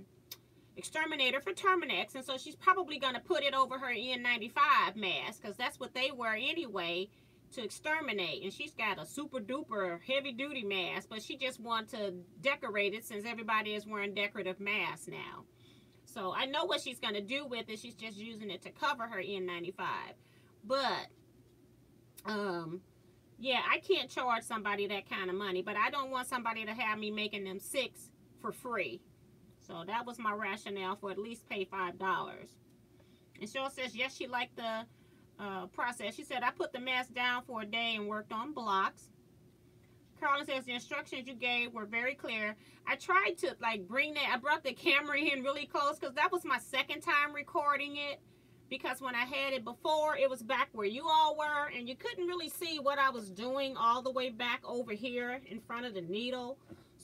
exterminator for Terminix, and so she's probably going to put it over her N95 mask because that's what they wear anyway to exterminate. And she's got a super duper heavy duty mask, but she just wants to decorate it since everybody is wearing decorative masks now. So I know what she's going to do with it. She's just using it to cover her N95. But, um, yeah, I can't charge somebody that kind of money, but I don't want somebody to have me making them six for free. So that was my rationale for at least pay $5. And Cheryl says, yes, she liked the uh, process. She said, I put the mask down for a day and worked on blocks. Carolyn says, the instructions you gave were very clear. I tried to like bring that, I brought the camera in really close because that was my second time recording it. Because when I had it before, it was back where you all were and you couldn't really see what I was doing all the way back over here in front of the needle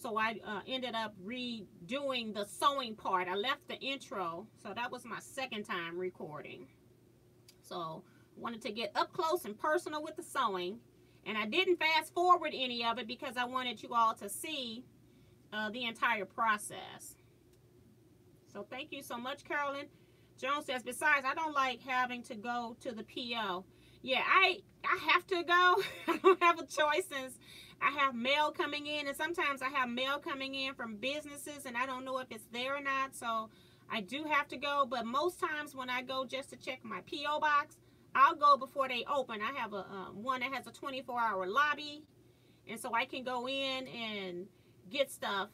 so I uh, ended up redoing the sewing part. I left the intro, so that was my second time recording. So wanted to get up close and personal with the sewing. And I didn't fast forward any of it because I wanted you all to see uh, the entire process. So thank you so much, Carolyn. Jones says, besides, I don't like having to go to the PO. Yeah, I I have to go. I don't have a choice since I have mail coming in, and sometimes I have mail coming in from businesses, and I don't know if it's there or not. So I do have to go, but most times when I go just to check my PO box, I'll go before they open. I have a um, one that has a 24-hour lobby, and so I can go in and get stuff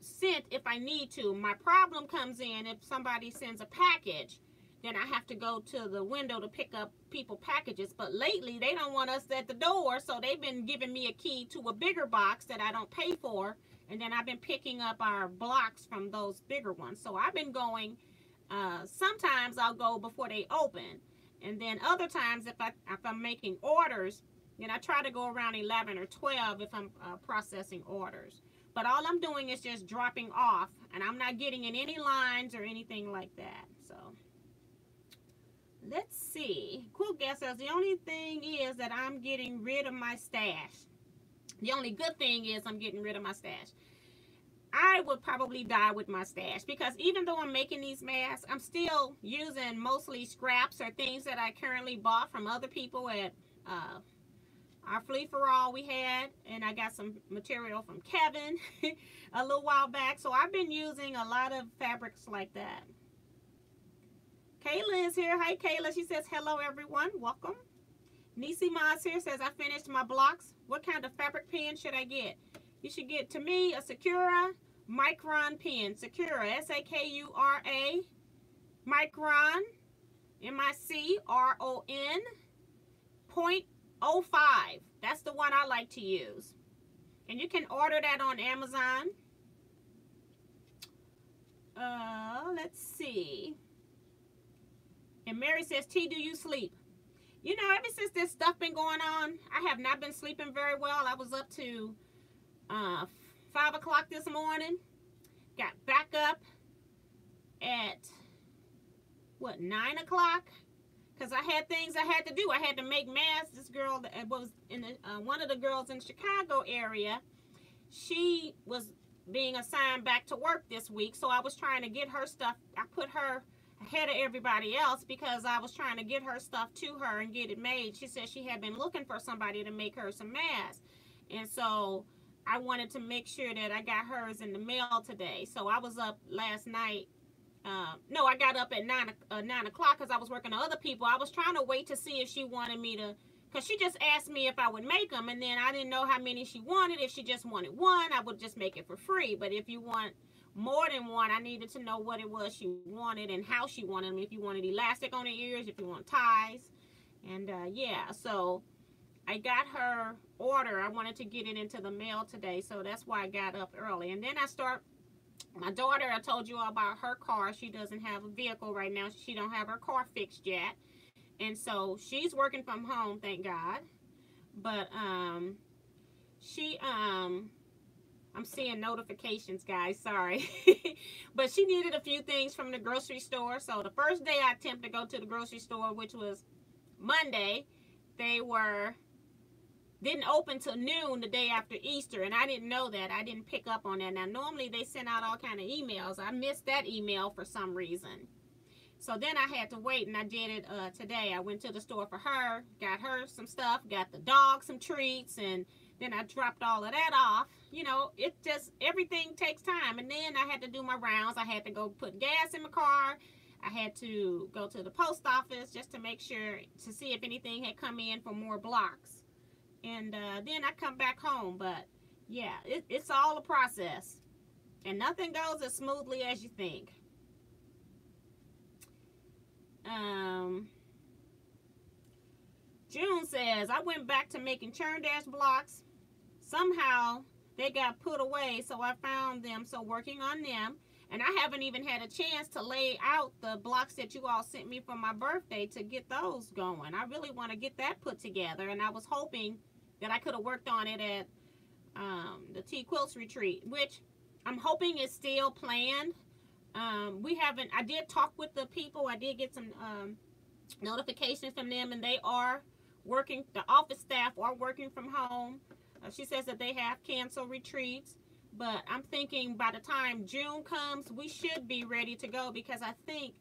sent if I need to. My problem comes in if somebody sends a package then I have to go to the window to pick up people packages. But lately, they don't want us at the door, so they've been giving me a key to a bigger box that I don't pay for, and then I've been picking up our blocks from those bigger ones. So I've been going. Uh, sometimes I'll go before they open, and then other times if I if I'm making orders, then I try to go around 11 or 12 if I'm uh, processing orders. But all I'm doing is just dropping off, and I'm not getting in any lines or anything like that. So let's see. Quilt Gal says the only thing is that I'm getting rid of my stash. The only good thing is I'm getting rid of my stash. I would probably die with my stash because even though I'm making these masks, I'm still using mostly scraps or things that I currently bought from other people at uh, our flea for all we had. And I got some material from Kevin a little while back. So I've been using a lot of fabrics like that. Kayla is here. Hi, Kayla. She says, hello, everyone. Welcome. Nisi Moz here says, I finished my blocks. What kind of fabric pen should I get? You should get, to me, a Sakura Micron pen. Sakura, S-A-K-U-R-A, Micron, M-I-C-R-O-N, point 05. That's the one I like to use. And you can order that on Amazon. Uh, let's see. And Mary says, T, do you sleep? You know, ever since this stuff been going on, I have not been sleeping very well. I was up to uh, 5 o'clock this morning. Got back up at, what, 9 o'clock? Because I had things I had to do. I had to make masks. This girl that was in the, uh, one of the girls in Chicago area, she was being assigned back to work this week. So I was trying to get her stuff. I put her ahead of everybody else because I was trying to get her stuff to her and get it made. She said she had been looking for somebody to make her some masks. And so I wanted to make sure that I got hers in the mail today. So I was up last night. Uh, no, I got up at 9, uh, 9 o'clock because I was working on other people. I was trying to wait to see if she wanted me to, because she just asked me if I would make them. And then I didn't know how many she wanted. If she just wanted one, I would just make it for free. But if you want more than one, I needed to know what it was she wanted and how she wanted them. If you wanted elastic on the ears, if you want ties. And uh, yeah, so I got her order. I wanted to get it into the mail today, so that's why I got up early. And then I start, my daughter, I told you all about her car. She doesn't have a vehicle right now. She don't have her car fixed yet. And so she's working from home, thank God. But um, she, um, I'm seeing notifications, guys. Sorry. but she needed a few things from the grocery store. So the first day I attempted to go to the grocery store, which was Monday, they were didn't open till noon the day after Easter, and I didn't know that. I didn't pick up on that. Now, normally they send out all kind of emails. I missed that email for some reason. So then I had to wait, and I did it uh, today. I went to the store for her, got her some stuff, got the dog some treats, and then I dropped all of that off. You know, it just, everything takes time. And then I had to do my rounds. I had to go put gas in my car. I had to go to the post office just to make sure, to see if anything had come in for more blocks and uh, then I come back home. But yeah, it, it's all a process, and nothing goes as smoothly as you think. Um, June says, I went back to making churn dash blocks. Somehow they got put away, so I found them. So working on them. And I haven't even had a chance to lay out the blocks that you all sent me for my birthday to get those going. I really want to get that put together. And I was hoping that I could have worked on it at um, the TeaQuilts retreat, which I'm hoping is still planned. Um, we haven't, I did talk with the people. I did get some um, notifications from them and they are working, the office staff are working from home. Uh, she says that they have canceled retreats. But I'm thinking by the time June comes, we should be ready to go because I think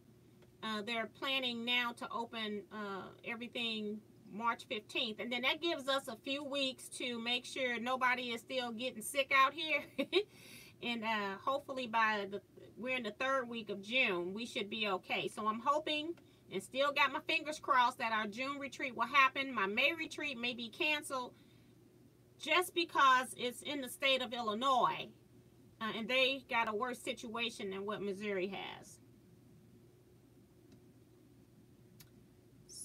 uh, they're planning now to open uh, everything March 15th. And then that gives us a few weeks to make sure nobody is still getting sick out here. and uh, hopefully by the, we're in the third week of June, we should be okay. So I'm hoping and still got my fingers crossed that our June retreat will happen. My May retreat may be canceled just because it's in the state of Illinois. Uh, and they got a worse situation than what Missouri has.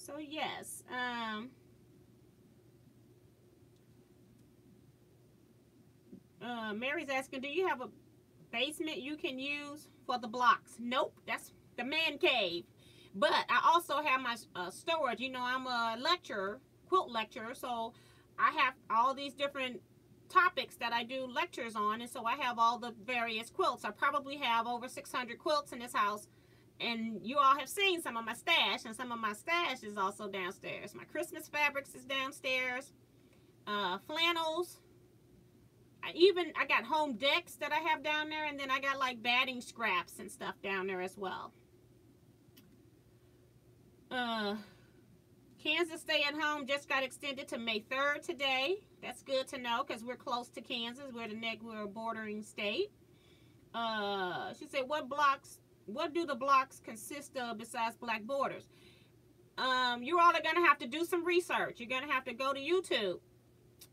So yes um uh, Mary's asking do you have a basement you can use for the blocks? Nope that's the man cave. But I also have my uh, storage you know I'm a lecturer quilt lecturer so I have all these different topics that I do lectures on and so I have all the various quilts. I probably have over 600 quilts in this house and you all have seen some of my stash and some of my stash is also downstairs. My christmas fabrics is downstairs. Uh, flannels. I even i got home decks that i have down there and then i got like batting scraps and stuff down there as well. Uh kansas stay at home just got extended to may 3rd today. That's good to know because we're close to kansas. We're the next we're a bordering state. Uh she said what blocks what do the blocks consist of besides black borders? Um, you all are going to have to do some research. You're going to have to go to YouTube.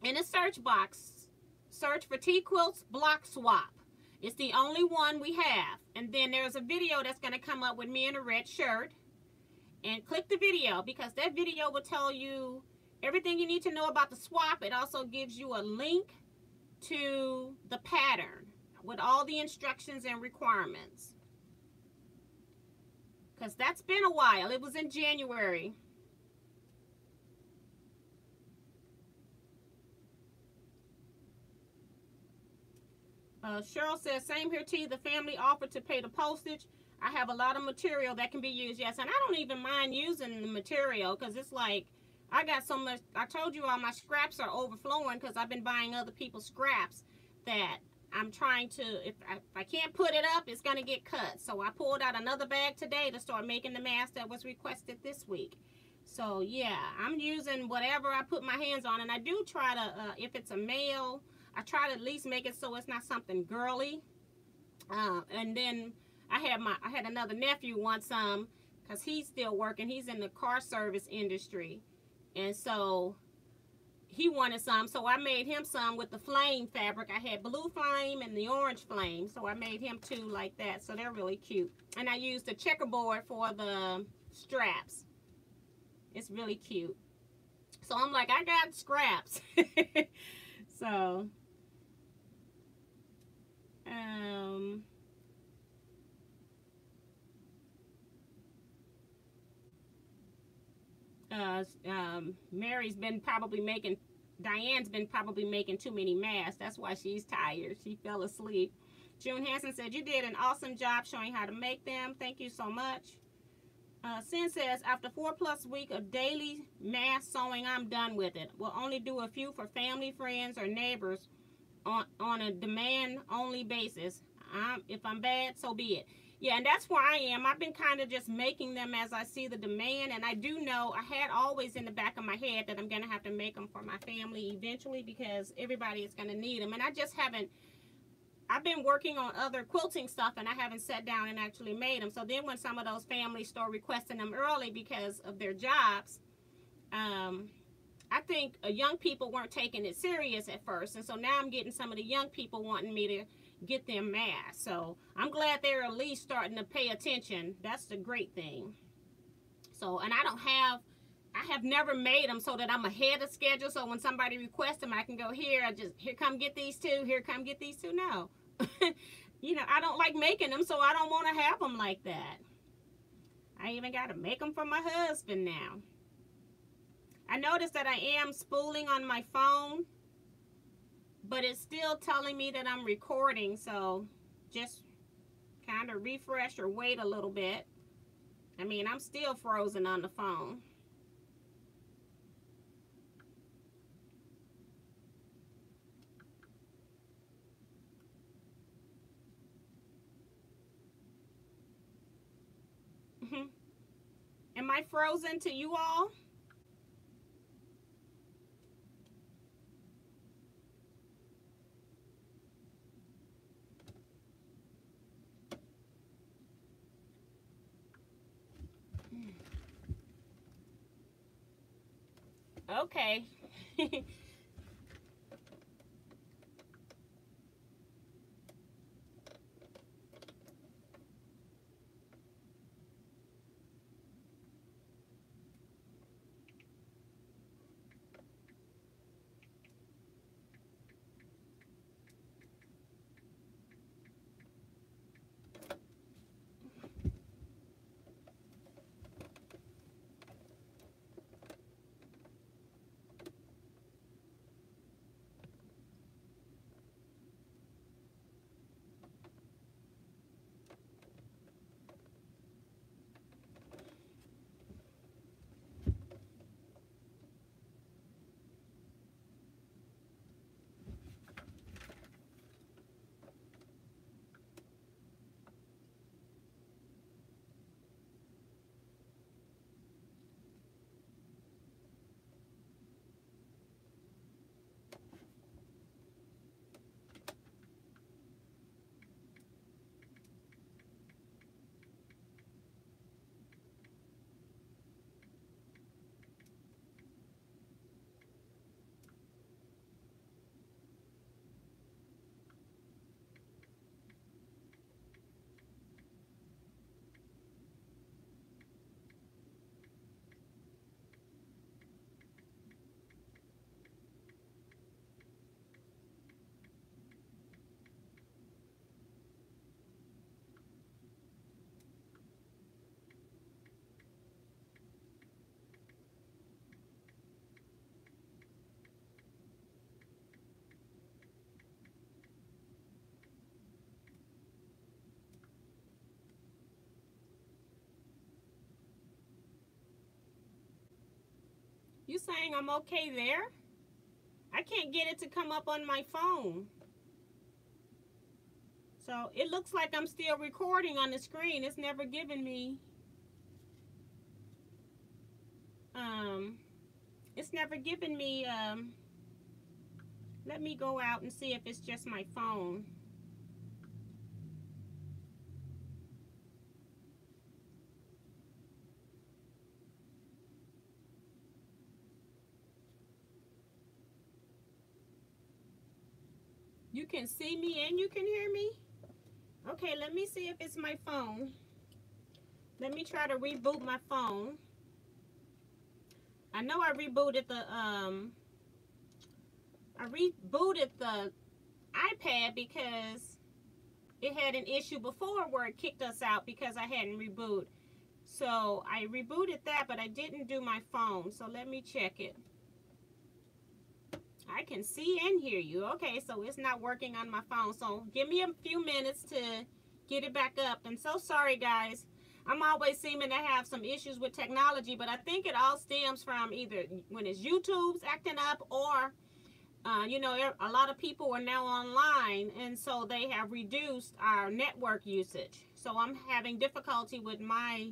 In the search box, search for TeaQuilts Block Swap. It's the only one we have. And then there's a video that's going to come up with me in a red shirt. And click the video because that video will tell you everything you need to know about the swap. It also gives you a link to the pattern with all the instructions and requirements. Because that's been a while. It was in January. Uh, Cheryl says, same here, T. The family offered to pay the postage. I have a lot of material that can be used. Yes, and I don't even mind using the material because it's like I got so much. I told you all my scraps are overflowing because I've been buying other people's scraps that I'm trying to, if I, if I can't put it up, it's going to get cut. So I pulled out another bag today to start making the mask that was requested this week. So yeah, I'm using whatever I put my hands on. And I do try to, uh, if it's a male, I try to at least make it so it's not something girly. Uh, and then I had my I had another nephew want some because he's still working. He's in the car service industry, and so he wanted some. So I made him some with the flame fabric. I had blue flame and the orange flame, so I made him two like that. So they're really cute. And I used a checkerboard for the straps. It's really cute. So I'm like, I got scraps. so, um. Uh, um, Mary's been probably making, Diane's been probably making too many masks. That's why she's tired. She fell asleep. June Hanson said, you did an awesome job showing how to make them. Thank you so much. Uh, Sin says, after four plus week of daily mask sewing, I'm done with it. We'll only do a few for family, friends, or neighbors on, on a demand only basis. I'm, if I'm bad, so be it. Yeah, and that's where I am. I've been kind of just making them as I see the demand. And I do know I had always in the back of my head that I'm going to have to make them for my family eventually because everybody is going to need them. And I just haven't, I've been working on other quilting stuff and I haven't sat down and actually made them. So then when some of those families start requesting them early because of their jobs, um, I think uh, young people weren't taking it serious at first. And so now I'm getting some of the young people wanting me to get them masks. So I'm glad they're at least starting to pay attention. That's the great thing. So, and I don't have, I have never made them so that I'm ahead of schedule. So when somebody requests them, I can go here. I just, here come get these two. Here come get these two. No. you know, I don't like making them, so I don't want to have them like that. I even got to make them for my husband now. I noticed that I am spooling on my phone but it's still telling me that I'm recording so just kind of refresh or wait a little bit I mean I'm still frozen on the phone mm-hmm. Am I frozen to you all? Okay. You saying I'm okay there? I can't get it to come up on my phone. So it looks like I'm still recording on the screen. It's never given me, um, it's never given me, um, let me go out and see if it's just my phone. Can see me and you can hear me? Okay, let me see if it's my phone. Let me try to reboot my phone. I know I rebooted the, um, I rebooted the iPad because it had an issue before where it kicked us out because I hadn't rebooted. So I rebooted that, but I didn't do my phone. So let me check it. I can see and hear you. Okay, so it's not working on my phone. So give me a few minutes to get it back up. And so sorry, guys. I'm always seeming to have some issues with technology, but I think it all stems from either when it's YouTube's acting up or, uh, you know, a lot of people are now online, and so they have reduced our network usage. So I'm having difficulty with my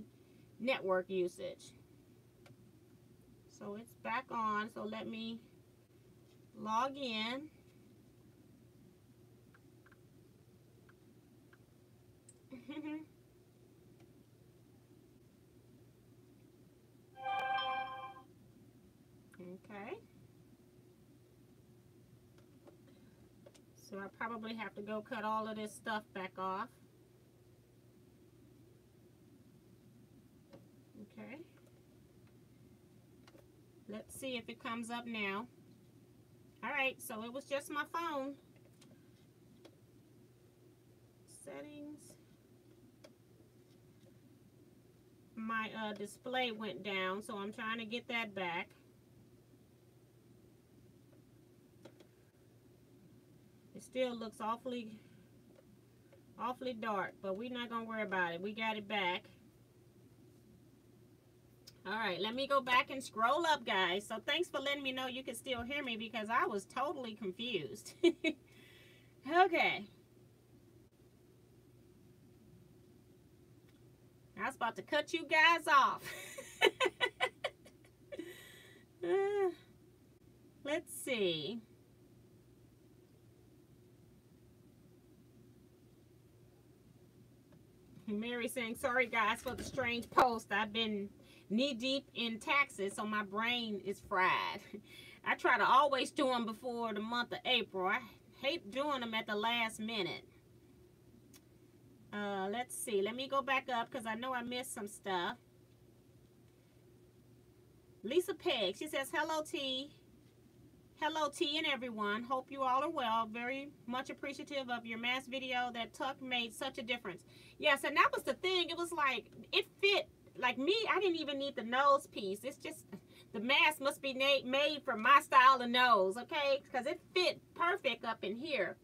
network usage. So it's back on, so let me log in. okay. So I probably have to go cut all of this stuff back off. Okay. Let's see if it comes up now. All right, so it was just my phone. Settings. My uh, display went down, so I'm trying to get that back. It still looks awfully, awfully dark, but we're not going to worry about it. We got it back. All right, let me go back and scroll up, guys. So thanks for letting me know you can still hear me because I was totally confused. okay. I was about to cut you guys off. uh, let's see. Mary saying, sorry guys for the strange post. I've been knee deep in taxes, so my brain is fried. I try to always do them before the month of April. I hate doing them at the last minute. Uh, let's see. Let me go back up because I know I missed some stuff. Lisa Peg, she says, hello T. Hello T and everyone. Hope you all are well. Very much appreciative of your mass video. That tuck made such a difference. Yes, and that was the thing. It was like, it fit like me, I didn't even need the nose piece. It's just the mask must be made for my style of nose, okay? Because it fit perfect up in here.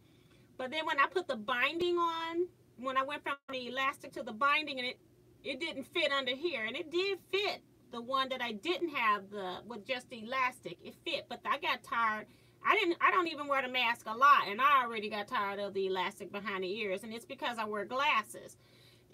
But then when I put the binding on, when I went from the elastic to the binding, and it it didn't fit under here, and it did fit the one that I didn't have the with just the elastic. It fit, but I got tired. I didn't. I don't even wear the mask a lot, and I already got tired of the elastic behind the ears, and it's because I wear glasses.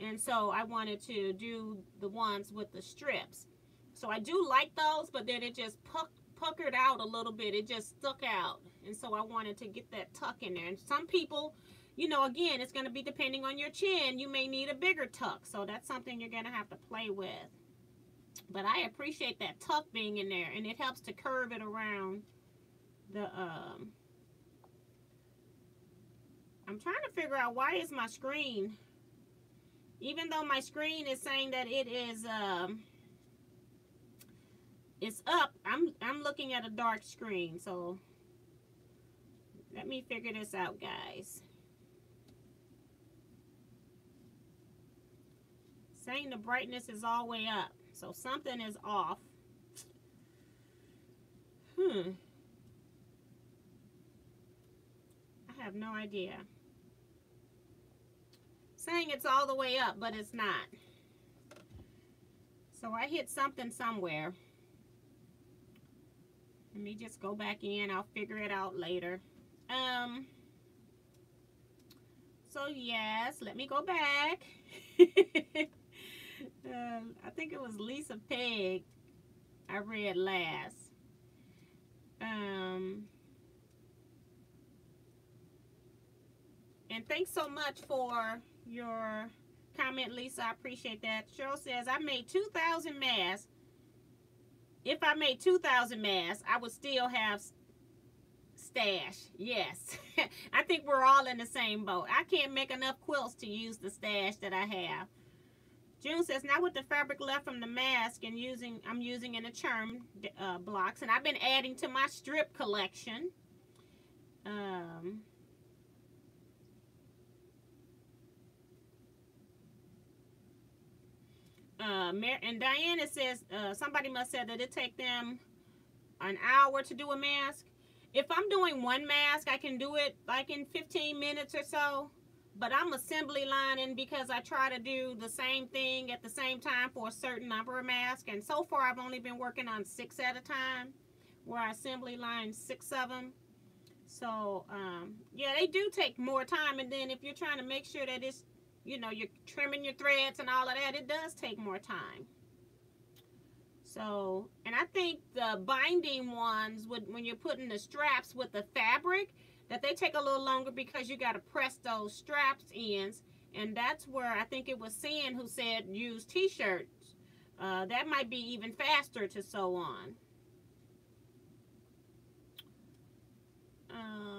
And so I wanted to do the ones with the strips. So I do like those, but then it just puck, puckered out a little bit. It just stuck out. And so I wanted to get that tuck in there. And some people, you know, again, it's going to be depending on your chin. You may need a bigger tuck. So that's something you're going to have to play with. But I appreciate that tuck being in there. And it helps to curve it around the... Um, I'm trying to figure out why is my screen even though my screen is saying that it is um it's up i'm i'm looking at a dark screen so let me figure this out guys. Saying the brightness is all way up so something is off. Hmm. I have no idea saying it's all the way up, but it's not. So I hit something somewhere. Let me just go back in. I'll figure it out later. Um, so yes, let me go back. um, I think it was Lisa Peg I read last. Um, and thanks so much for your comment, Lisa. I appreciate that. Cheryl says, I made 2,000 masks. If I made 2,000 masks, I would still have stash. Yes. I think we're all in the same boat. I can't make enough quilts to use the stash that I have. June says, now with the fabric left from the mask and using, I'm using in the charm uh, blocks. And I've been adding to my strip collection. Um, uh, and Diana says, uh, somebody must say that it take them an hour to do a mask. If I'm doing one mask, I can do it like in 15 minutes or so but I'm assembly lining because I try to do the same thing at the same time for a certain number of masks. And so far, I've only been working on six at a time, where I assembly line six of them. So, um, yeah, they do take more time. And then if you're trying to make sure that it's, you know, you're trimming your threads and all of that, it does take more time. So, and I think the binding ones, would, when you're putting the straps with the fabric, that they take a little longer because you got to press those straps ends. And that's where I think it was Sin who said use t-shirts. Uh, that might be even faster to sew on. Uh,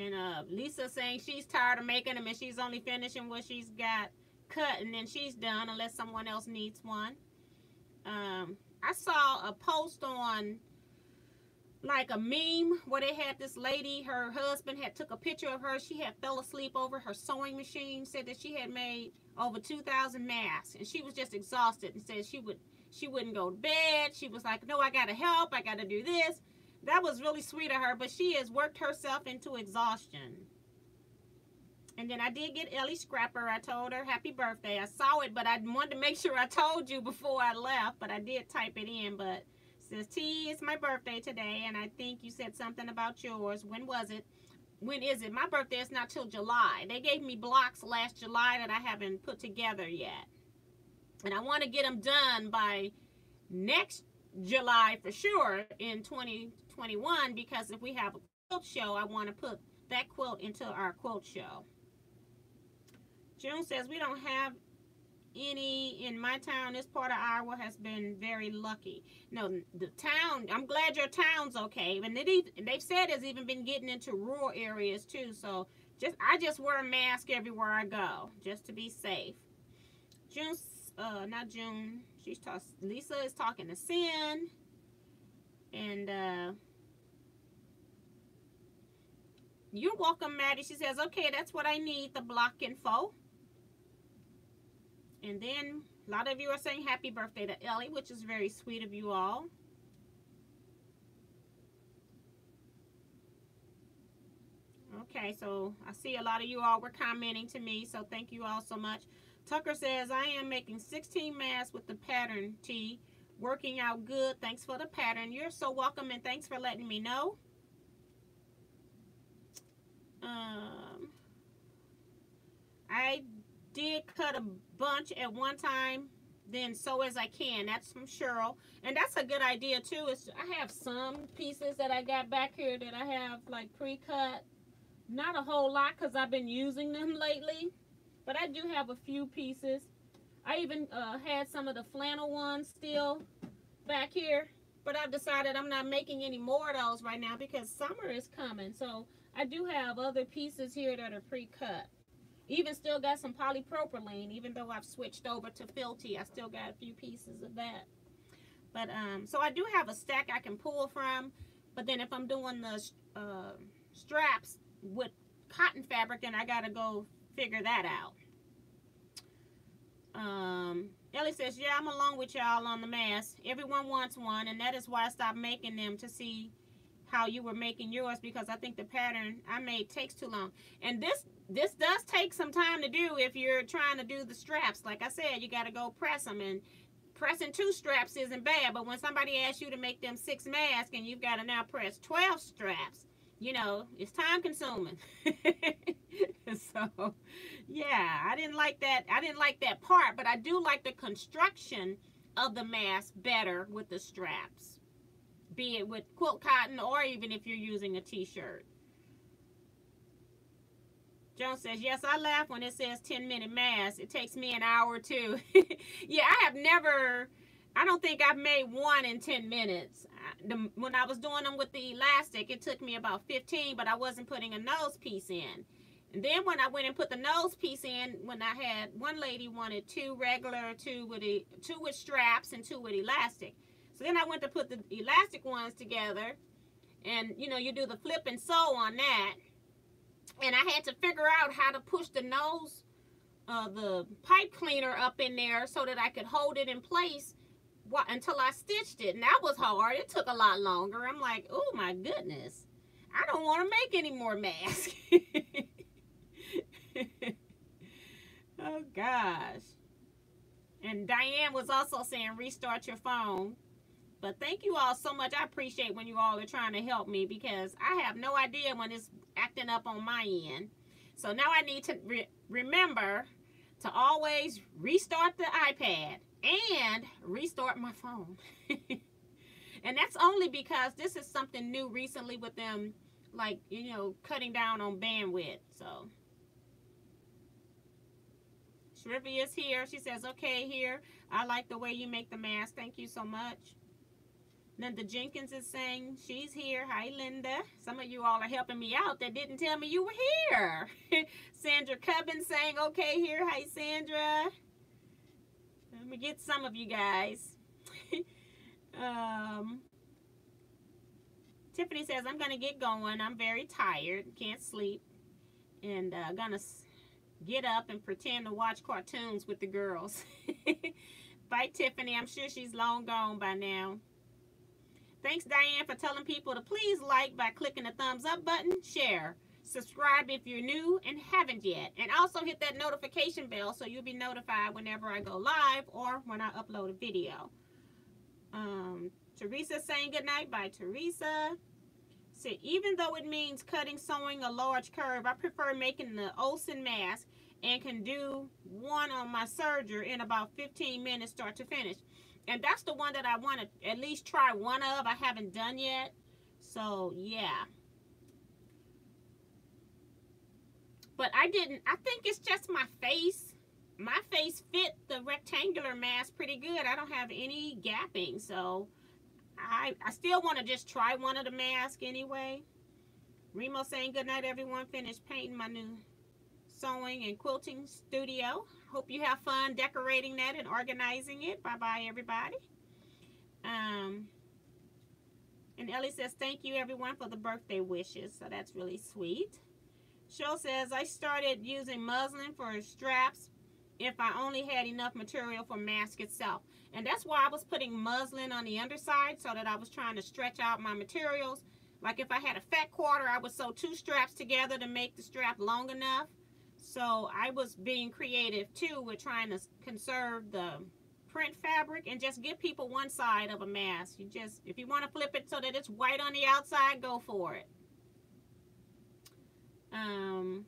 and uh, Lisa saying she's tired of making them and she's only finishing what she's got cut and then she's done unless someone else needs one um, I saw a post on like a meme where they had this lady, her husband had took a picture of her. She had fell asleep over her sewing machine, said that she had made over 2,000 masks and she was just exhausted and said she would she wouldn't go to bed. She was like, no, I got to help. I got to do this. That was really sweet of her, but she has worked herself into exhaustion. And then I did get Ellie Scrapper. I told her happy birthday. I saw it, but I wanted to make sure I told you before I left. But I did type it in. But says, T, it's my birthday today. And I think you said something about yours. When was it? When is it? My birthday is not till July. They gave me blocks last July that I haven't put together yet. And I want to get them done by next July for sure in 2021 because if we have a quilt show, I want to put that quilt into our quilt show. June says, we don't have any in my town. This part of Iowa has been very lucky. No, the town, I'm glad your town's okay. And they, they've said it's even been getting into rural areas too. So just I just wear a mask everywhere I go just to be safe. June, uh, not June. She's talking, Lisa is talking to Sin. And, uh, you're welcome, Maddie. She says, okay, that's what I need, the block info. And then a lot of you are saying happy birthday to Ellie, which is very sweet of you all. Okay, so I see a lot of you all were commenting to me, so thank you all so much. Tucker says, I am making 16 masks with the pattern tee. Working out good. Thanks for the pattern. You're so welcome and thanks for letting me know. Um, I did cut a bunch at one time then sew as I can. That's from Cheryl. And that's a good idea too. Is I have some pieces that I got back here that I have like pre-cut. Not a whole lot because I've been using them lately. But I do have a few pieces. I even uh, had some of the flannel ones still back here. But I've decided I'm not making any more of those right now because summer is coming. So I do have other pieces here that are pre-cut. Even still got some polypropylene, even though I've switched over to Filti. I still got a few pieces of that. But, um, so I do have a stack I can pull from, but then if I'm doing the uh, straps with cotton fabric, then I got to go figure that out. Um, Ellie says, yeah, I'm along with y'all on the mask. Everyone wants one, and that is why I stopped making them to see how you were making yours because I think the pattern I made takes too long. And this this does take some time to do if you're trying to do the straps. Like I said, you got to go press them and pressing two straps isn't bad, but when somebody asks you to make them six masks and you've got to now press 12 straps, you know, it's time consuming. so, yeah, I didn't like that. I didn't like that part, but I do like the construction of the mask better with the straps, be it with quilt cotton or even if you're using a t-shirt. Jones says, yes, I laugh when it says 10 minute mask. It takes me an hour too. yeah, I have never, I don't think I've made one in 10 minutes. The, when I was doing them with the elastic, it took me about 15, but I wasn't putting a nose piece in. And then when I went and put the nose piece in, when I had one lady wanted two regular, two with two with straps and two with elastic. So then I went to put the elastic ones together, and you know you do the flip and sew on that and I had to figure out how to push the nose uh, the pipe cleaner up in there so that I could hold it in place until I stitched it. And that was hard. It took a lot longer. I'm like, oh my goodness. I don't want to make any more masks. oh gosh. And Diane was also saying restart your phone. But thank you all so much. I appreciate when you all are trying to help me because I have no idea when it's acting up on my end. So now I need to re remember to always restart the iPad and restart my phone. and that's only because this is something new recently with them like, you know, cutting down on bandwidth. So Shrivy is here. She says, okay, here. I like the way you make the mask. Thank you so much. Linda Jenkins is saying she's here. Hi, Linda. Some of you all are helping me out that didn't tell me you were here. Sandra Cubbin saying, okay, here. Hi, Sandra. Let me get some of you guys. um, Tiffany says, I'm going to get going. I'm very tired. Can't sleep. And uh, going to get up and pretend to watch cartoons with the girls. Bye, Tiffany. I'm sure she's long gone by now. Thanks, Diane, for telling people to please like by clicking the thumbs up button, share, subscribe if you're new and haven't yet, and also hit that notification bell so you'll be notified whenever I go live or when I upload a video. Um, Teresa saying goodnight by Teresa. So even though it means cutting, sewing a large curve, I prefer making the Olson mask and can do one on my serger in about 15 minutes start to finish. And that's the one that I want to at least try one of. I haven't done yet. So, yeah. But I didn't, I think it's just my face. My face fit the rectangular mask pretty good. I don't have any gapping. So, I, I still want to just try one of the masks anyway. Remo saying good night, everyone. Finished painting my new sewing and quilting studio. Hope you have fun decorating that and organizing it. Bye-bye, everybody. Um, and Ellie says, thank you, everyone, for the birthday wishes. So that's really sweet. Cheryl says, I started using muslin for straps if I only had enough material for mask itself. And that's why I was putting muslin on the underside so that I was trying to stretch out my materials. Like if I had a fat quarter, I would sew two straps together to make the strap long enough. So I was being creative too with trying to conserve the print fabric and just give people one side of a mask. You just, if you want to flip it so that it's white on the outside, go for it. Um,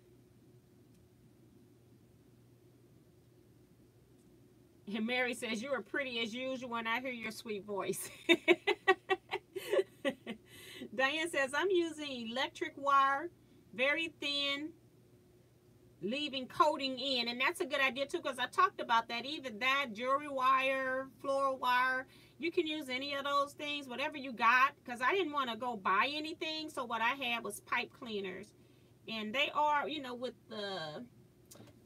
and Mary says, you are pretty as usual when I hear your sweet voice. Diane says, I'm using electric wire, very thin, leaving coating in and that's a good idea too because I talked about that even that jewelry wire floral wire you can use any of those things whatever you got because I didn't want to go buy anything so what I had was pipe cleaners. And they are you know with the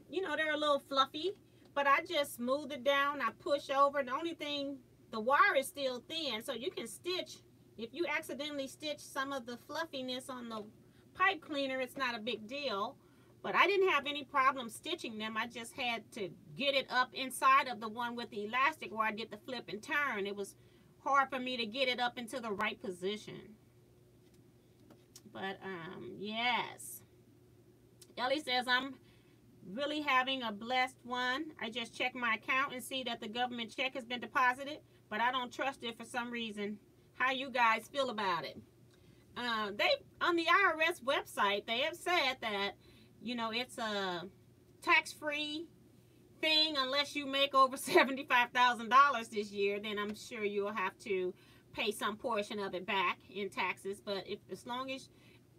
you know they're a little fluffy but I just smooth it down I push over the only thing the wire is still thin so you can stitch if you accidentally stitch some of the fluffiness on the pipe cleaner it's not a big deal but I didn't have any problem stitching them. I just had to get it up inside of the one with the elastic where I did the flip and turn. It was hard for me to get it up into the right position. But, um, yes. Ellie says, I'm really having a blessed one. I just checked my account and see that the government check has been deposited, but I don't trust it for some reason. How you guys feel about it? Uh, they on the IRS website they have said that you know it's a tax-free thing unless you make over $75,000 this year then I'm sure you'll have to pay some portion of it back in taxes but if as long as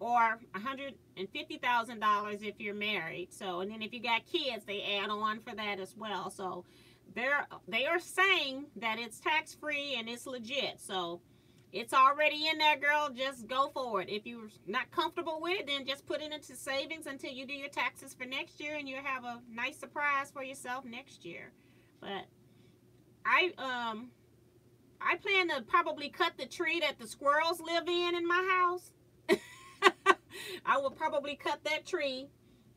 or $150,000 if you're married. So, and then if you got kids, they add on for that as well. So, they're they are saying that it's tax free and it's legit. So, it's already in there, girl. Just go for it. If you're not comfortable with it, then just put it into savings until you do your taxes for next year, and you'll have a nice surprise for yourself next year. But I um I plan to probably cut the tree that the squirrels live in in my house I will probably cut that tree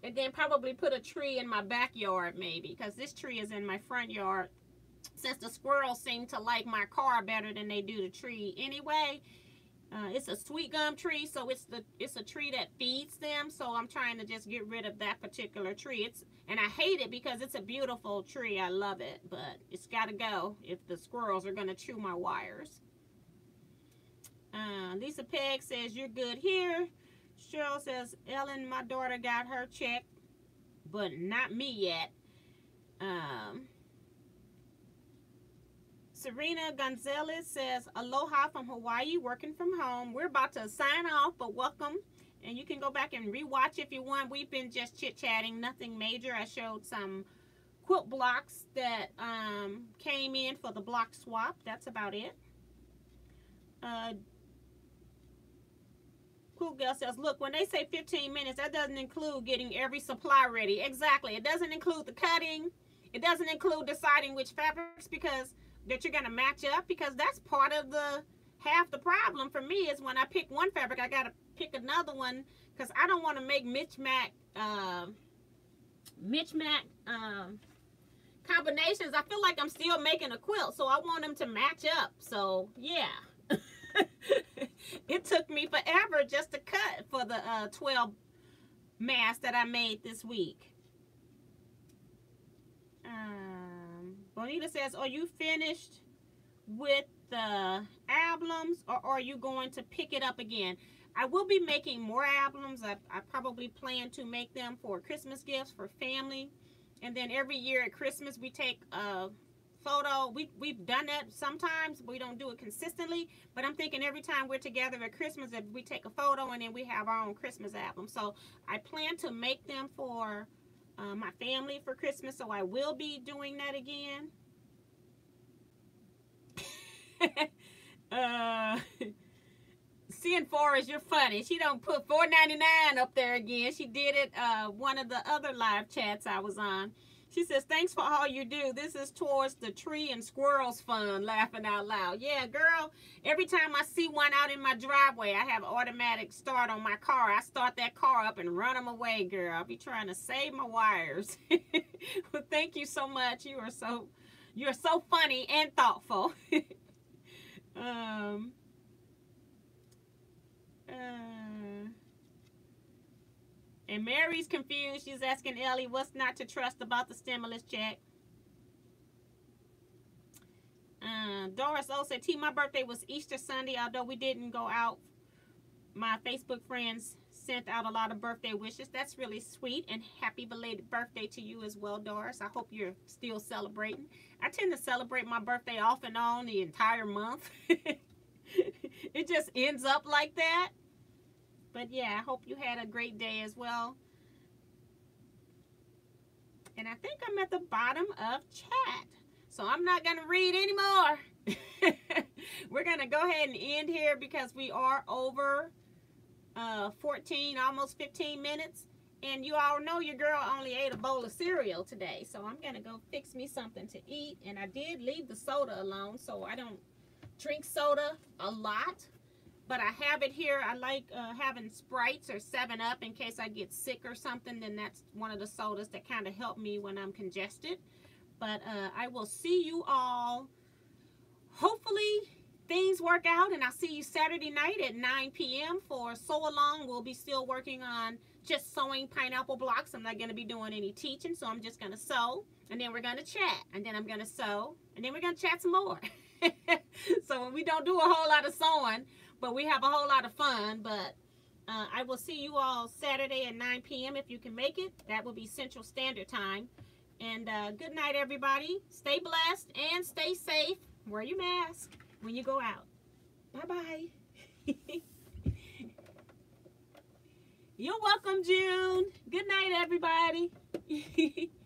and then probably put a tree in my backyard maybe because this tree is in my front yard since the squirrels seem to like my car better than they do the tree anyway uh, it's a sweet gum tree so it's the it's a tree that feeds them so I'm trying to just get rid of that particular tree. It's and I hate it because it's a beautiful tree. I love it but it's got to go if the squirrels are gonna chew my wires. Uh, Lisa Peg says you're good here. Cheryl says, Ellen, my daughter got her check, but not me yet. Um, Serena Gonzalez says, Aloha from Hawaii, working from home. We're about to sign off, but welcome. And you can go back and rewatch if you want. We've been just chit-chatting, nothing major. I showed some quilt blocks that um, came in for the block swap. That's about it. Uh, Cool Girl says, look, when they say 15 minutes, that doesn't include getting every supply ready. Exactly. It doesn't include the cutting. It doesn't include deciding which fabrics because that you're going to match up because that's part of the half the problem for me is when I pick one fabric, I got to pick another one because I don't want to make mismatch, uh, mismatch um, combinations. I feel like I'm still making a quilt, so I want them to match up. So, yeah. it took me forever just to cut for the uh, 12 masks that I made this week. Um, Bonita says, are you finished with the albums or are you going to pick it up again? I will be making more albums. I, I probably plan to make them for Christmas gifts for family. And then every year at Christmas, we take a photo. We, we've done that sometimes. We don't do it consistently. But I'm thinking every time we're together at Christmas, that we take a photo and then we have our own Christmas album. So I plan to make them for uh, my family for Christmas. So I will be doing that again. uh, seeing Forrest, you're funny. She don't put $4.99 up there again. She did it uh, one of the other live chats I was on. She says, thanks for all you do. This is towards the tree and squirrels fund, laughing out loud. Yeah, girl, every time I see one out in my driveway, I have automatic start on my car. I start that car up and run them away, girl. I'll be trying to save my wires. well, thank you so much. You are so, you're so funny and thoughtful. um, uh, and Mary's confused. She's asking Ellie what's not to trust about the stimulus check. Uh, Doris O said, T, my birthday was Easter Sunday. Although we didn't go out, my Facebook friends sent out a lot of birthday wishes. That's really sweet. And happy belated birthday to you as well, Doris. I hope you're still celebrating. I tend to celebrate my birthday off and on the entire month. it just ends up like that. But yeah, I hope you had a great day as well. And I think I'm at the bottom of chat. So I'm not going to read anymore. We're going to go ahead and end here because we are over uh, 14, almost 15 minutes. And you all know your girl only ate a bowl of cereal today. So I'm going to go fix me something to eat. And I did leave the soda alone. So I don't drink soda a lot but I have it here. I like uh, having Sprites or 7-Up in case I get sick or something. Then that's one of the sodas that kind of help me when I'm congested. But uh, I will see you all. Hopefully things work out and I'll see you Saturday night at 9 p.m. for Sew Along. We'll be still working on just sewing pineapple blocks. I'm not going to be doing any teaching, so I'm just going to sew, and then we're going to chat, and then I'm going to sew, and then we're going to chat some more. so we don't do a whole lot of sewing, but we have a whole lot of fun. But uh, I will see you all Saturday at 9 p.m. if you can make it. That will be Central Standard Time. And uh, good night, everybody. Stay blessed and stay safe. Wear your mask when you go out. Bye-bye. You're welcome, June. Good night, everybody.